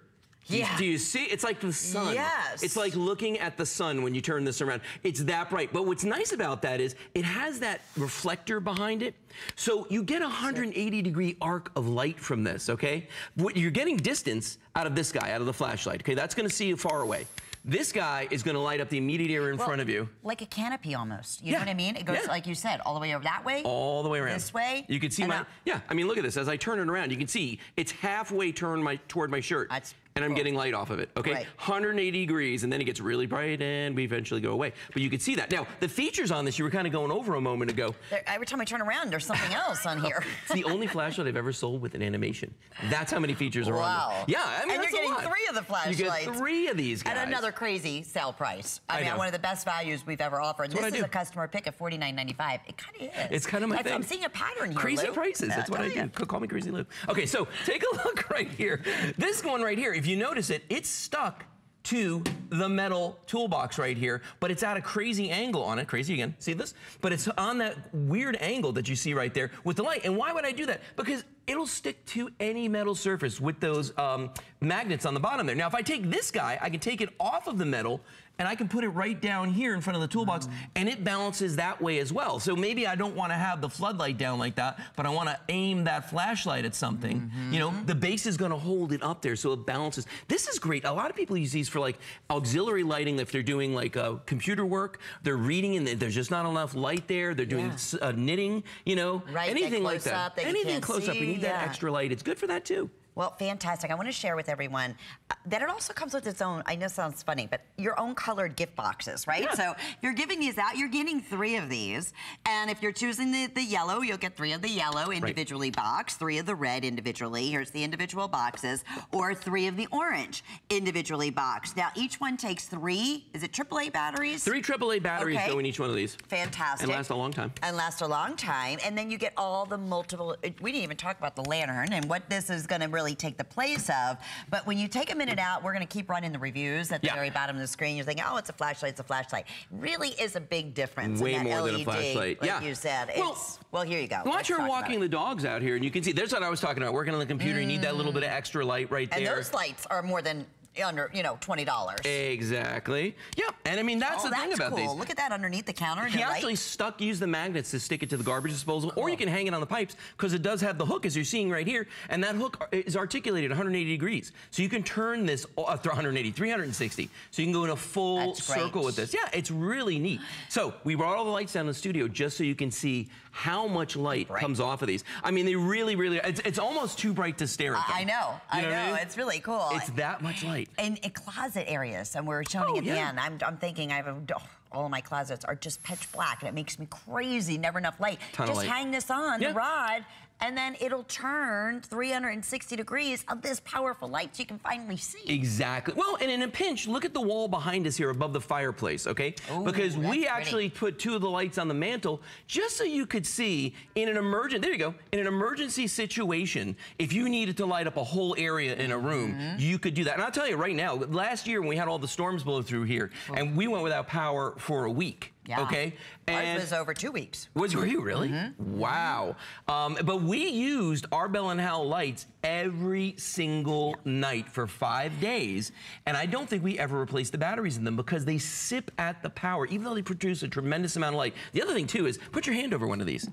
Yeah. do you see? It's like the sun. Yes. It's like looking at the sun when you turn this around. It's that bright. But what's nice about that is it has that reflector behind it. So you get a 180 degree arc of light from this, okay? What- You're getting distance out of this guy, out of the flashlight, okay? That's gonna see you far away. This guy is gonna light up the immediate area in Well, front of you. Like a canopy almost. You Yeah. know what I mean? It goes, Yeah. like you said, all the way over that way. all the way around. This way? You can see my yeah. I mean, look at this. As I turn it around, you can see it's halfway turned my toward my shirt, and I'm getting light off of it. Okay, Right. 180 degrees, and then it gets really bright, and we eventually go away. But you could see that now. The features on this you were kind of going over a moment ago. There- every time I turn around, there's something else on here. It's the only flashlight I've ever sold with an animation. That's how many features are on Wow. this. Yeah, I mean and you're getting three of the flashlights. You get three of these guys. At another crazy sale price. I, I mean, know. one of the best values we've ever offered. That's this is a customer pick at $49.95. It kind of is. It's kind of my That's- thing. I'm seeing a pattern here, Crazy Lou. prices. That's what I do. ya. Call me Crazy Lou. Okay, so take a look right here. This one right here, if you notice it, it's stuck to the metal toolbox right here, but it's at a crazy angle on it. Crazy again. See this? But it's on that weird angle that you see right there with the light. And why would I do that? Because it'll stick to any metal surface with those um, magnets on the bottom there. Now, if I take this guy, I can take it off of the metal and I can put it right down here in front of the toolbox and it balances that way as well. So maybe I don't want to have the floodlight down like that, but I want to aim that flashlight at something. You know, the base is going to hold it up there so it balances. This is great. A lot of people use these for like auxiliary lighting if they're doing like uh, computer work, they're reading and there's just not enough light there. They're doing Yeah. uh, knitting, you know, Right, anything like that. up that anything close up, you need that extra light. It's good for that too. Well, fantastic. I want to share with everyone uh, that it also comes with its own, I know it sounds funny, but your own colored gift boxes, right? Yeah. So you're giving these out, you're getting three of these. And if you're choosing the, the yellow, you'll get three of the yellow individually boxed, three of the red individually. Here's the individual boxes, or three of the orange individually boxed. Now, each one takes three, is it AAA batteries? Three AAA batteries Okay. go in each one of these. Fantastic. And last a long time. And last a long time. And then you get all the multiple, uh, we didn't even talk about the lantern and what this is gonna really take the place of. But when you take a minute out, we're gonna keep running the reviews at the Yeah. very bottom of the screen. You're thinking, oh, it's a flashlight, it's a flashlight. Really is a big difference Way in that more LED, than a flashlight. like yeah. you said. Well, It's, well, here you go. Watch her walking the dogs out here, and you can see. There's what I was talking about. Working on the computer, you need that little bit of extra light right there. And those lights are more than under, you know, $20. Exactly. Yeah, and I mean that's oh, the thing that's about cool. these. Look at that underneath the counter. He actually stuck, used the magnets to stick it to the garbage disposal, or you can hang it on the pipes because it does have the hook, as you're seeing right here, and that hook is articulated 180 degrees. So you can turn this uh, 180, 360. So you can go in a full circle with this. Yeah, it's really neat. So we brought all the lights down in the studio just so you can see how much light comes off of these. I mean, they really, really, it's, it's almost too bright to stare at them. I I know. I You know know. I mean? It's really cool. It's that much light. in, in closet areas, and we're showing Oh, at the yeah. end. I'm, I'm thinking I have a, oh, all of my closets are just pitch black, and it makes me crazy. Never enough light. Ton just light. hang this on Yeah. the rod, and then it'll turn 360 degrees of this powerful light, so you can finally see. Exactly. Well, and in a pinch, look at the wall behind us here above the fireplace, okay? Ooh, because we pretty. actually put two of the lights on the mantle just so you could see in an emergent, there you go, in an emergency situation, if you needed to light up a whole area in a room, Mm-hmm. you could do that. And I'll tell you right now, last year when we had all the storms blow through here, and we went without power for a week, Yeah. okay? Ours was over two weeks. Was were you really? Mm-hmm. Wow. Um, but we used our Bell and Howell lights every single night for five days, and I don't think we ever replaced the batteries in them because they sip at the power, even though they produce a tremendous amount of light. The other thing too is put your hand over one of these.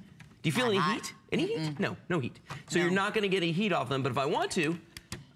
Do you feel Not any hot. heat? Any heat? No, no heat. So you're not going to get any heat off them. But if I want to.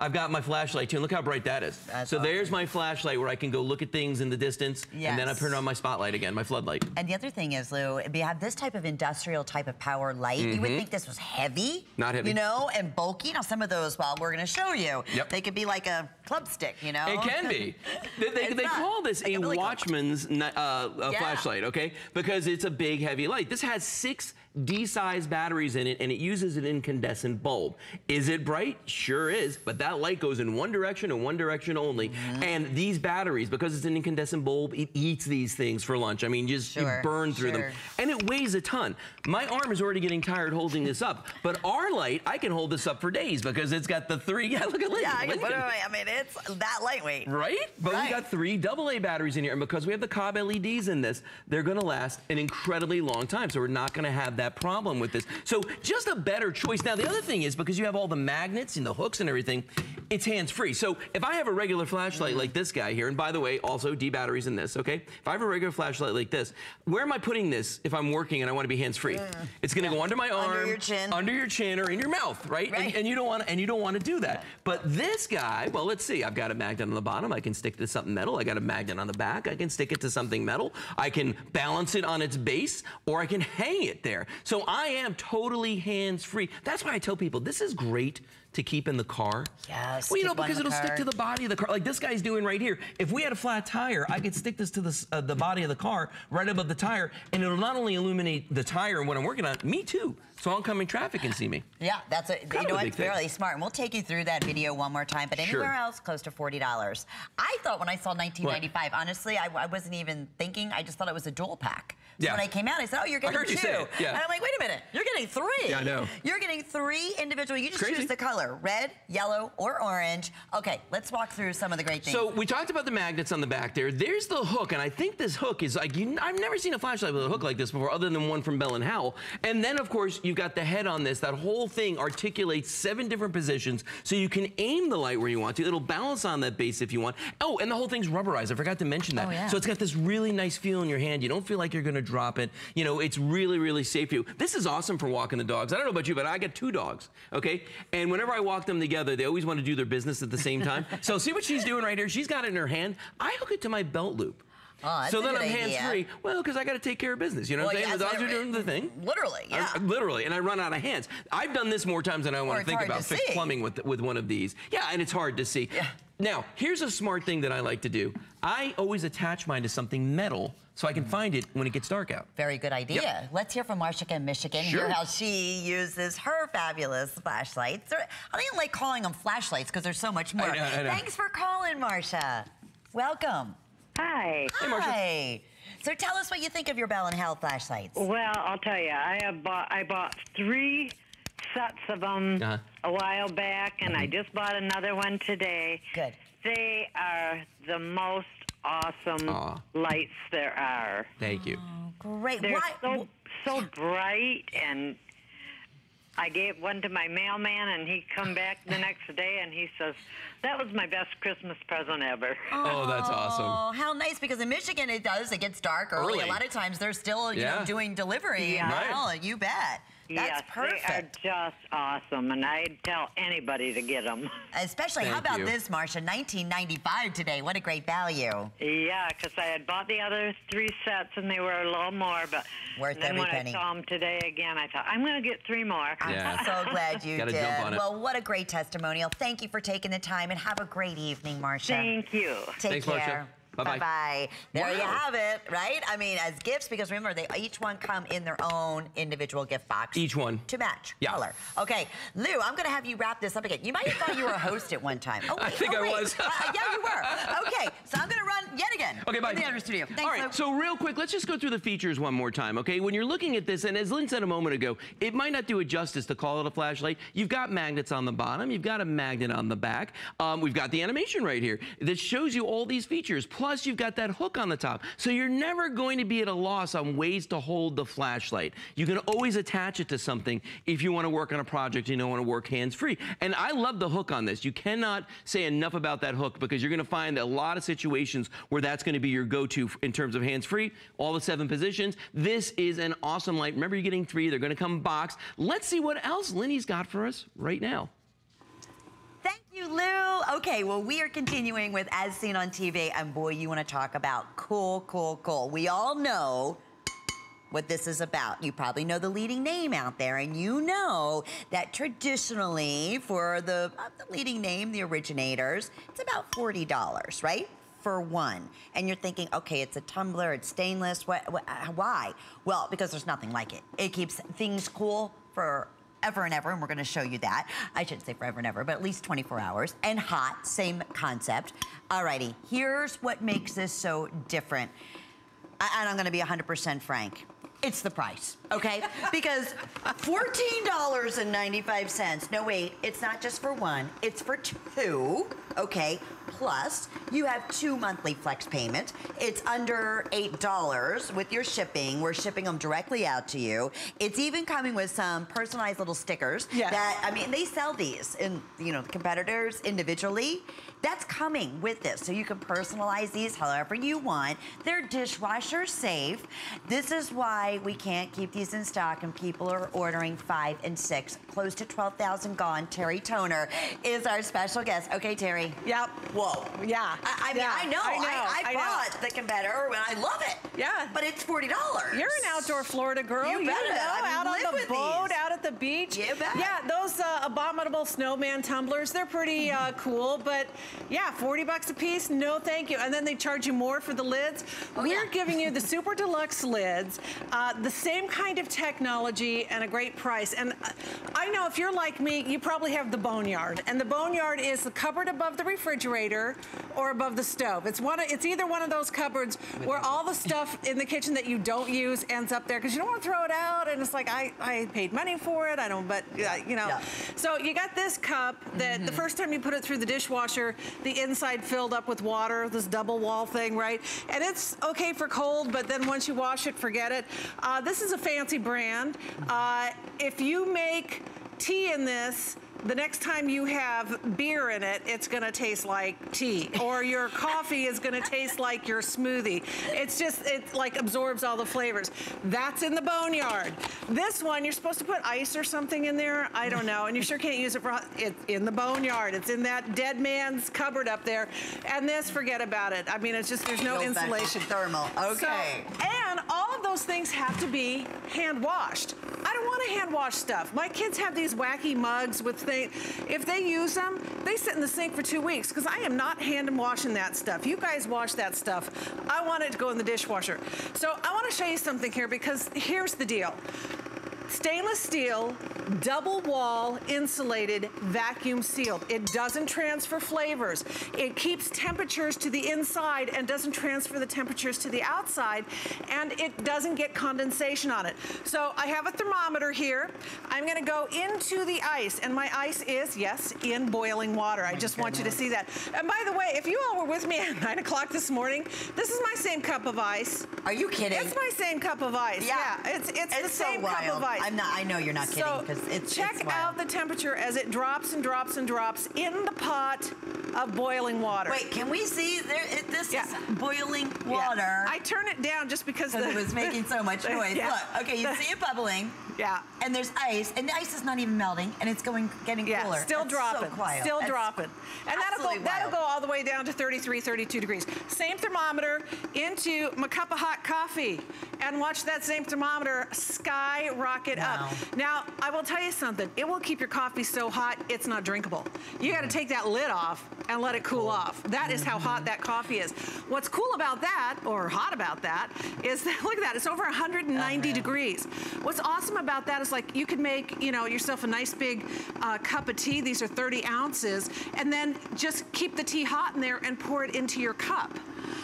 I've got my flashlight too, and look how bright that is. That's so awesome. there's my flashlight where I can go look at things in the distance, and then I turn on my spotlight again, my floodlight. And the other thing is, Lou, if you have this type of industrial type of power light, you would Mhm. think this was heavy. Not heavy. You know, and bulky. Now, some of those, well, we're going to show you. Yep. They could be like a club stick, you know? It can be. They, they, they call this a really watchman's uh, uh, Yeah. flashlight, okay? Because it's a big, heavy light. This has six D-size batteries in it, and it uses an incandescent bulb. Is it bright? Sure is, but that light goes in one direction and one direction only. Mm-hmm. And these batteries, because it's an incandescent bulb, it eats these things for lunch. I mean, just Sure, you burn through sure. them. And it weighs a ton. My arm is already getting tired holding this up, but our light, I can hold this up for days because it's got the three, yeah, look at Lincoln. Yeah, Lincoln. I mean, it's that lightweight. Right? But Right. we got three AA batteries in here, and because we have the COB LEDs in this, they're gonna last an incredibly long time, so we're not gonna have that problem with this. So just a better choice. Now, the other thing is, because you have all the magnets and the hooks and everything, it's hands-free. So if I have a regular flashlight like this guy here, and by the way, also D batteries in this, okay? If I have a regular flashlight like this, where am I putting this if I'm working and I wanna be hands-free? It's gonna go under my arm, Under your chin. under your chin, or in your mouth, right? And- Right. and you don't want to, and you don't want to do that. But this guy, well, let's see. I've got a magnet on the bottom. I can stick it to something metal. I got a magnet on the back. I can stick it to something metal. I can balance it on its base, or I can hang it there. So I am totally hands-free. That's why I tell people this is great to keep in the car. Yes, Well, you know, because it'll stick to the body of the car, like this guy's doing right here. If we had a flat tire, I could stick this to the uh, the body of the car, right above the tire, and it'll not only illuminate the tire and what I'm working on, me too. So oncoming traffic can see me. Yeah, that's a, Kind you know what, fairly smart. And we'll take you through that video one more time. But Sure. anywhere else, close to forty dollars. I thought when I saw 1995, honestly, I, I wasn't even thinking. I just thought it was a dual pack. So Yeah. when I came out, I said, "Oh, you're I getting you two. say it, yeah. And I'm like, "Wait a minute, you're getting three. Yeah, I know. You're getting three individual. You just Crazy. choose the color: red, yellow, or orange. Okay, let's walk through some of the great things. So we talked about the magnets on the back there. There's the hook, and I think this hook is like you, I've never seen a flashlight with a hook like this before, other than one from Bell and Howell. And then, of course, you've got the head on this. That whole thing articulates seven different positions, so you can aim the light where you want to. It'll balance on that base if you want. Oh, and the whole thing's rubberized. I forgot to mention that. Oh, yeah. So it's got this really nice feel in your hand. You don't feel like you're going to drop it. You know, it's really, really safe for you. This is awesome for walking the dogs. I don't know about you, but I got two dogs. Okay, and whenever I walk them together, they always want to do their business at the same time. so see what she's doing right here. She's got it in her hand. I hook it to my belt loop. Oh, so then I'm idea. hands free. Well, because I got to take care of business. You know what I'm saying? the dogs are doing the thing. literally, yeah. I- literally, and I run out of hands. I've done this more times than I want to think about fixed plumbing with with one of these. Yeah, and it's hard to see. Yeah. Now, here's a smart thing that I like to do. I always attach mine to something metal so I can find it when it gets dark out. Very good idea. Let's hear from Marsha in Michigan. Sure. Hear how she uses her fabulous flashlights. I don't even like calling them flashlights because there's so much more. I know, I know. Thanks for calling, Marsha. Welcome. Hi. Hey, Marsha. Hi. So tell us what you think of your Bell and Howell flashlights. Well, I'll tell you, I have bought I bought three sets of them Uh-huh. a while back, and I just bought another one today. Good. They are the most awesome Aw. lights there are. Thank you. Oh, great. They're Why? so so bright, and I gave one to my mailman, and he come back the next day, and he says that was my best Christmas present ever. Oh, oh that's awesome. Oh, how nice! Because in Michigan, it does. It gets dark early. Early. A lot of times, they're still, you know, Yeah. doing delivery. Yeah. Right. Well, you bet. That's yes, perfect. they are just awesome, and I'd tell anybody to get them. Especially, how about you. this, Marsha? 1995 today. What a great value. Yeah, because I had bought the other three sets and they were a little more, but Worth then every when penny. I saw them today again, I thought I'm going to get three more. Yeah. I'm so glad you Gotta did. jump on it. Well, what a great testimonial. Thank you for taking the time and have a great evening, Marsha. Thank you. Take Thanks, Marsha. care. Bye-bye. Bye-bye. There you have it, right? I mean, as gifts, because remember, they each one come in their own individual gift box. Each one. To match Yeah. color. Okay, Lou, I'm going to have you wrap this up again. You might have thought you were a host at one time. Oh, I think oh, I wait. was. Uh, yeah, you were. Okay, so I'm going to run yet again. Okay, bye. In the other studio. Thanks, All right, Lou. so real quick, let's just go through the features one more time, okay? When you're looking at this, and as Lynn said a moment ago, it might not do it justice to call it a flashlight. You've got magnets on the bottom, you've got a magnet on the back. Um, we've got the animation right here that shows you all these features. Plus, you've got that hook on the top. So you're never going to be at a loss on ways to hold the flashlight. You can always attach it to something if you want to work on a project and you don't want to work hands-free. And I love the hook on this. You cannot say enough about that hook because you're going to find a lot of situations where that's going to be your go-to in terms of hands-free, all the seven positions. This is an awesome light. Remember, you're getting three. They're going to come boxed. Let's see what else Lenny's got for us right now. You, Lou. Okay, well, we are continuing with As Seen on TV, and boy, you want to talk about cool, cool, cool. We all know what this is about. You probably know the leading name out there, and you know that traditionally, for the, uh, the leading name, the originators, it's about $40, right? for one. And you're thinking, okay, it's a tumbler, it's stainless, what, what, uh, why? Well, because there's nothing like it. It keeps things cool for ever and ever, and we're gonna show you that. I shouldn't say forever and ever, but at least 24 hours. And hot, same concept. Alrighty, here's what makes this so different. And I'm gonna be 100% frank. It's the price, okay? because $14.95. No, wait, it's not just for one, it's for two, okay? Plus, you have two monthly flex payments. It's under $8 with your shipping. We're shipping them directly out to you. It's even coming with some personalized little stickers Yes. that, I mean, they sell these in, you know, the competitors individually. That's coming with this. So you can personalize these however you want. They're dishwasher safe. This is why we can't keep these in stock and people are ordering five and six. Close to 12,000 gone. Terry Toner is our special guest. Okay, Terry. Yep. Whoa. Yeah. I, I mean, Yeah. I know. I know. I, I, I know. bought the competitor and I love it. Yeah. But it's $40. You're an outdoor Florida girl. You You, bet. know, I out live on the boat, these. out at the beach. You bet. Yeah, those uh, abominable snowman tumblers, they're pretty uh, cool, but yeah, 40 bucks a piece, no thank you. And then they charge you more for the lids. Oh, We're giving you the super deluxe lids, uh, the same kind of technology and a great price. And uh, I know if you're like me, you probably have the boneyard. And the boneyard is the cupboard above the refrigerator or above the stove. It's one. of- It's either one of those cupboards where all the stuff in the kitchen that you don't use ends up there because you don't want to throw it out. And it's like I, I paid money for it. I don't, but uh, you know. Yeah. So you got this cup that the first time you put it through the dishwasher, the inside filled up with water, this double wall thing, right? And it's okay for cold, but then once you wash it, forget it. Uh, this is a fancy brand. Uh, if you make tea in this, the next time you have beer in it, it's gonna taste like tea, or your coffee is gonna taste like your smoothie. It's just, it like absorbs all the flavors. That's in the boneyard. This one, you're supposed to put ice or something in there. I don't know, and you sure can't use it for. It's in the boneyard. It's in that dead man's cupboard up there. And this, forget about it. I mean, it's just there's no insulation. thermal. Okay. So, and all of those things have to be hand washed. I don't want to hand wash stuff. My kids have these wacky mugs with things. If they use them, they sit in the sink for two weeks because I am not hand washing that stuff. You guys wash that stuff. I want it to go in the dishwasher. So I want to show you something here because here's the deal. Stainless steel, double wall, insulated, vacuum sealed. It doesn't transfer flavors. It keeps temperatures to the inside and doesn't transfer the temperatures to the outside, and it doesn't get condensation on it. So I have a thermometer here. I'm gonna go into the ice, and my ice is, yes, in boiling water. I just want you to see that. And by the way, if you all were with me at nine o'clock this morning, this is my same cup of ice. Are you kidding? It's my same cup of ice. Yeah. it's it's, the It's so same cup of ice. I'm not- I know you're not kidding, So 'cause it's- check it's out the temperature as it drops and drops and drops in the pot of boiling water. Wait, can we see? There, it, this Yeah. is boiling Yeah. water. I turn it down just because because the, it was making so much noise. Yeah. Look, okay, you see it bubbling. Yeah. And there's ice, and the ice is not even melting, and it's going getting Yeah, cooler. still That's dropping. So wild. Still That's dropping. And that'll go that'll go all the way down to 33, 32 degrees. Same thermometer into my cup of hot coffee. And watch that same thermometer skyrocket Wow. up. Now, I will tell you something. It will keep your coffee so hot it's not drinkable. You gotta mm-hmm. take that lid off and let it cool off. That is how hot mm-hmm. that coffee is. What's cool about that, or hot about that, is that look at that, it's over 190 uh-huh. degrees. What's awesome about that is like you could make, you know, yourself a nice big uh, cup of tea. These are 30 ounces, and then just keep the tea hot in there and pour it into your cup.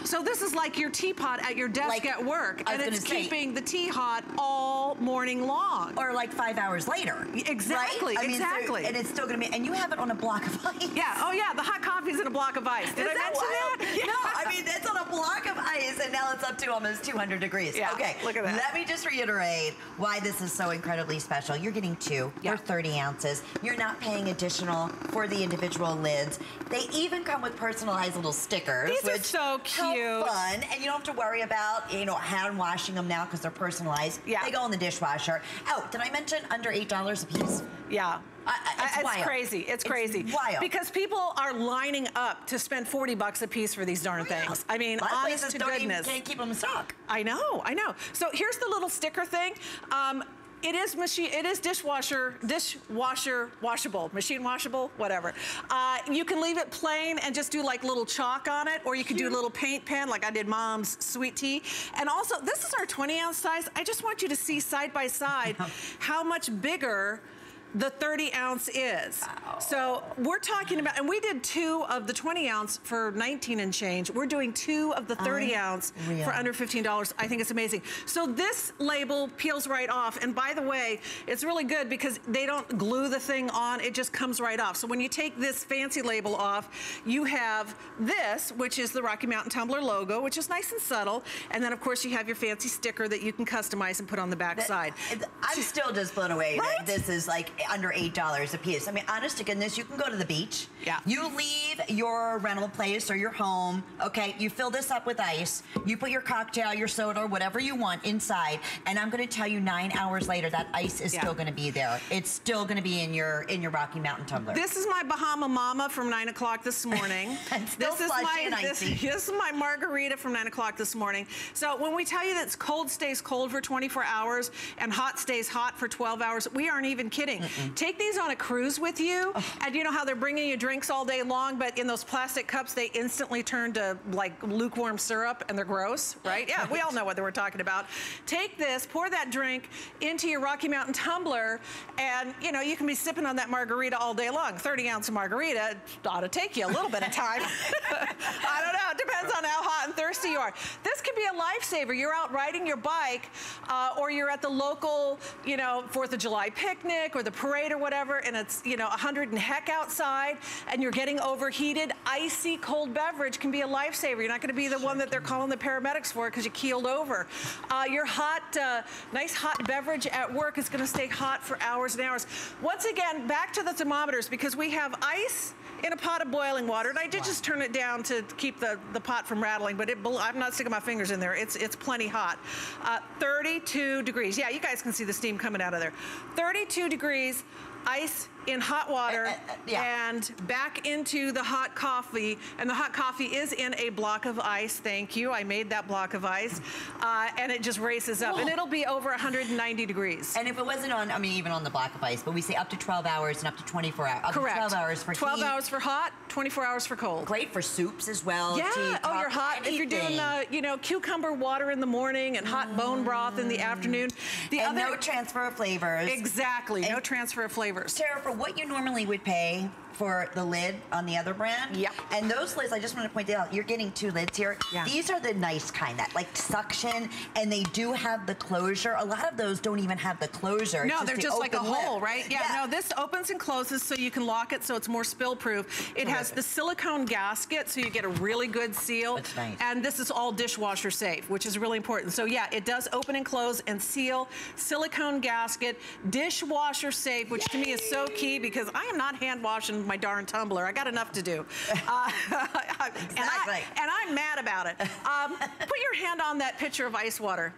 So this is like your teapot at your desk Like, at work, and it's say- keeping the tea hot all morning long. Or like five hours later. Exactly, right? I mean, so- exactly. and it's still going to be, and you have it on a block of ice. Yeah. Oh, yeah. The hot coffee's in a block of ice. Did Is I that mention wild? that? No, I mean, it's on a block of ice, and now it's up to almost 200 degrees. Yeah, okay, look at that. Let me just reiterate why this is so incredibly special. You're getting two. Yeah. They're 30 ounces. You're not paying additional for the individual lids. They even come with personalized little stickers, These are which so help cute. fun, and you don't have to worry about you know hand washing them now because they're personalized. Yeah. They go in the dishwasher. Oh, did I mention under eight dollars a piece? Yeah. I- I- it's crazy. It's It's crazy. wild. Because people are lining up to spend 40 bucks a piece for these darn things. I mean, honest to don't even- can't keep them in stock. I know, I know. So here's the little sticker thing. Um, It is machine. It is dishwasher, dishwasher washable, machine washable, whatever. Uh, you can leave it plain and just do like little chalk on it, or you could do a little paint pen, like I did Mom's sweet tea. And also, this is our 20 ounce size. I just want you to see side by side how much bigger the 30 ounce is. So we're talking about, and we did two of the 20 ounce for 19 and change. We're doing two of the 30 ounce for under $15. I think it's amazing. So this label peels right off. And by the way, it's really good because they don't glue the thing on. It just comes right off. So when you take this fancy label off, you have this, which is the Rocky Mountain Tumbler logo, which is nice and subtle. And then of course you have your fancy sticker that you can customize and put on the back side. I'm still just blown away Right? that this is like under eight dollars a piece. I mean, honest to goodness, you can go to the beach. Yeah. You leave your rental place or your home. Okay. You fill this up with ice. You put your cocktail, your soda, or whatever you want inside. And I'm going to tell you, nine hours later, that ice is Yeah. still going to be there. It's still going to be in your in your Rocky Mountain tumbler. This is my Bahama Mama from nine o'clock this morning. still this is my and this, icy. this is my margarita from nine o'clock this morning. So when we tell you that cold stays cold for 24 hours and hot stays hot for 12 hours, we aren't even kidding. Take these on a cruise with you, and you know how they're bringing you drinks all day long, but in those plastic cups they instantly turn to like lukewarm syrup and they're gross, right? Yeah, we all know what we're talking about. Take this, pour that drink into your Rocky Mountain tumbler, and you know you can be sipping on that margarita all day long. 30 ounce margarita ought to take you a little bit of time. I don't know. It depends on how hot and thirsty you are. This could be a lifesaver. You're out riding your bike, uh, or you're at the local, you know, Fourth of July picnic or the parade or whatever, and it's you know 100 and heck outside, and you're getting overheated. Icy cold beverage can be a lifesaver. You're not going to be the one that they're calling the paramedics for because you keeled over. Uh, your hot, uh, nice hot beverage at work is going to stay hot for hours and hours. Once again, back to the thermometers because we have ice in a pot of boiling water, and I did just turn it down to keep the, the pot from rattling, but it, I'm not sticking my fingers in there. It's, it's plenty hot. Uh, 32 degrees. Yeah, you guys can see the steam coming out of there. 32 degrees, ice in hot water, and back into the hot coffee. And the hot coffee is in a block of ice. Thank you. I made that block of ice. Uh, and it just races up, and it'll be over 190 degrees. and if it wasn't on, I mean, even on the block of ice, but we say up to 12 hours and up to 24 hours. Up Correct. to 12 hours for 12 heat. hours for hot, 24 hours for cold. Great for soups as well. Yeah. tea, oh, you're hot. If you're doing, anything. uh, you know, cucumber water in the morning and hot bone broth in the afternoon. The and other no transfer of flavors. Exactly. no transfer of flavors. For what you normally would pay for the lid on the other brand. Yep. And those lids, I just want to point out, you're getting two lids here. Yeah. These are the nice kind that like suction, and they do have the closure. A lot of those don't even have the closure. No, they're the just like a lid. hole, right? Yeah, no, this opens and closes so you can lock it so it's more spill proof. It has the silicone gasket so you get a really good seal. That's nice. And this is all dishwasher safe, which is really important. So yeah, it does open and close and seal. Silicone gasket, dishwasher safe, which to me is so key because I am not hand washing my darn tumbler. I got enough to do. Uh, and, Exactly. I, and I'm mad about it. Um, put your hand on that pitcher of ice water.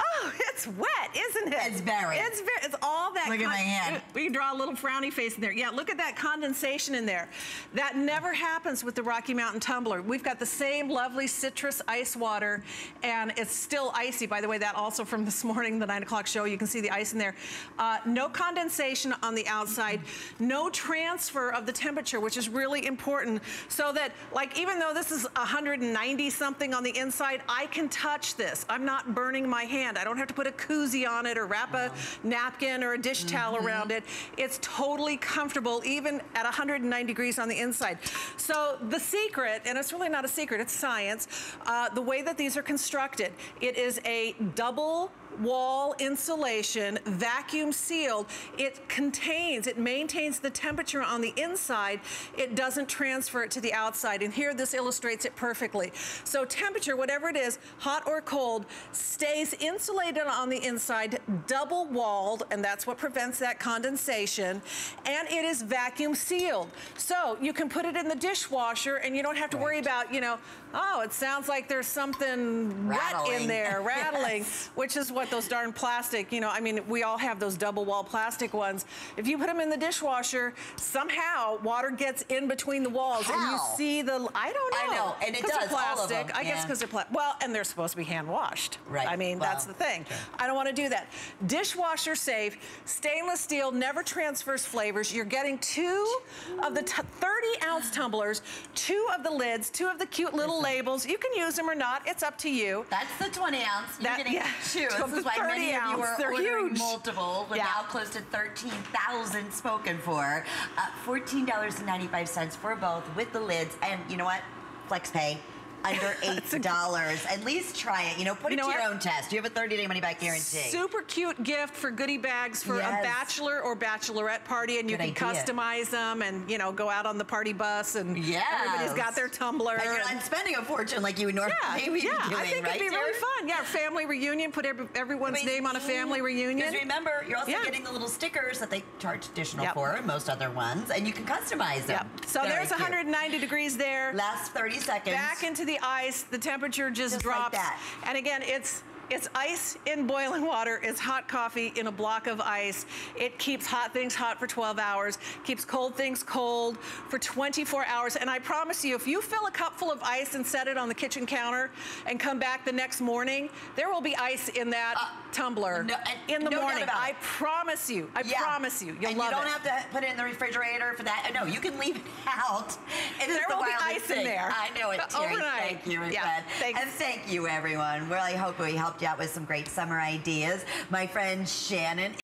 Oh, it's wet, isn't it? It's very. It's very. It's all that. Look at my hand. We can draw a little frowny face in there. Yeah, look at that condensation in there. That never happens with the Rocky Mountain Tumbler. We've got the same lovely citrus ice water, and it's still icy. By the way, that also from this morning, the nine o'clock show, you can see the ice in there. Uh, no condensation on the outside. No transfer of the temperature, which is really important. So that, like, even though this is 190 something on the inside, I can touch this. I'm not burning my hand. I don't have to put a koozie on it or wrap a napkin or a dish towel around it. It's totally comfortable, even at 109 degrees on the inside. So the secret, and it's really not a secret, it's science, uh, the way that these are constructed, it is a double wall insulation, vacuum sealed. It contains, it maintains the temperature on the inside. It doesn't transfer it to the outside. And here this illustrates it perfectly. So temperature, whatever it is, hot or cold, stays insulated on the inside, double walled, and that's what prevents that condensation. And it is vacuum sealed. So you can put it in the dishwasher and you don't have to worry about, you know, Oh, it sounds like there's something wet Rattling. in there, rattling, Yes. which is what those darn plastic, you know, I mean, we all have those double wall plastic ones. If you put them in the dishwasher, somehow water gets in between the walls and you see the, I don't know. I know, and it does, all of plastic. I guess because they're plastic. Well, and they're supposed to be hand washed. Right, I mean, that's the thing. I don't want to do that. Dishwasher safe, stainless steel, never transfers flavors. You're getting two of the 30 ounce tumblers, two of the lids, two of the cute little labels. You can use them or not. It's up to you. That's the 20 ounce. You're That- getting yeah, two. is why 30 many of you are They're ordering huge. multiple. We're Yeah. now close to 13,000 spoken for. Uh, $14.95 for both with the lids. And you know what? Flex pay. Under eight dollars. At least try it. You know, put You it know to your own test. You have a 30-day money-back guarantee. Super cute gift for goodie bags for Yes. a bachelor or bachelorette party, and you Good can idea. customize them and you know go out on the party bus and Yes. everybody's got their tumbler. And you're not spending a fortune like you would normally yeah, be yeah. doing, I think right, it'd be really fun. Yeah, family reunion. Put every, everyone's name on a family reunion. Because remember, you're also Yeah. getting the little stickers that they charge additional Yep. for, most other ones, and you can customize them. Yep. So Very there's cute. 190 degrees there. Last 30 seconds. Back into the ice. The temperature just, Just like drops. that. And again, it's it's ice in boiling water. It's hot coffee in a block of ice. It keeps hot things hot for 12 hours, keeps cold things cold for 24 hours. And I promise you, if you fill a cup full of ice and set it on the kitchen counter and come back the next morning, there will be ice in that tumbler Uh, no- and in the no morning. I promise you. I Yeah. promise you. You'll and love you don't it. have to put it in the refrigerator for that. No, you can leave it out. It is There the will be ice in there. I know it, Terry. Overnight. Thank you, Yeah, thanks. And thank you, everyone. Really hope we helped you out with some great summer ideas. My friend Shannon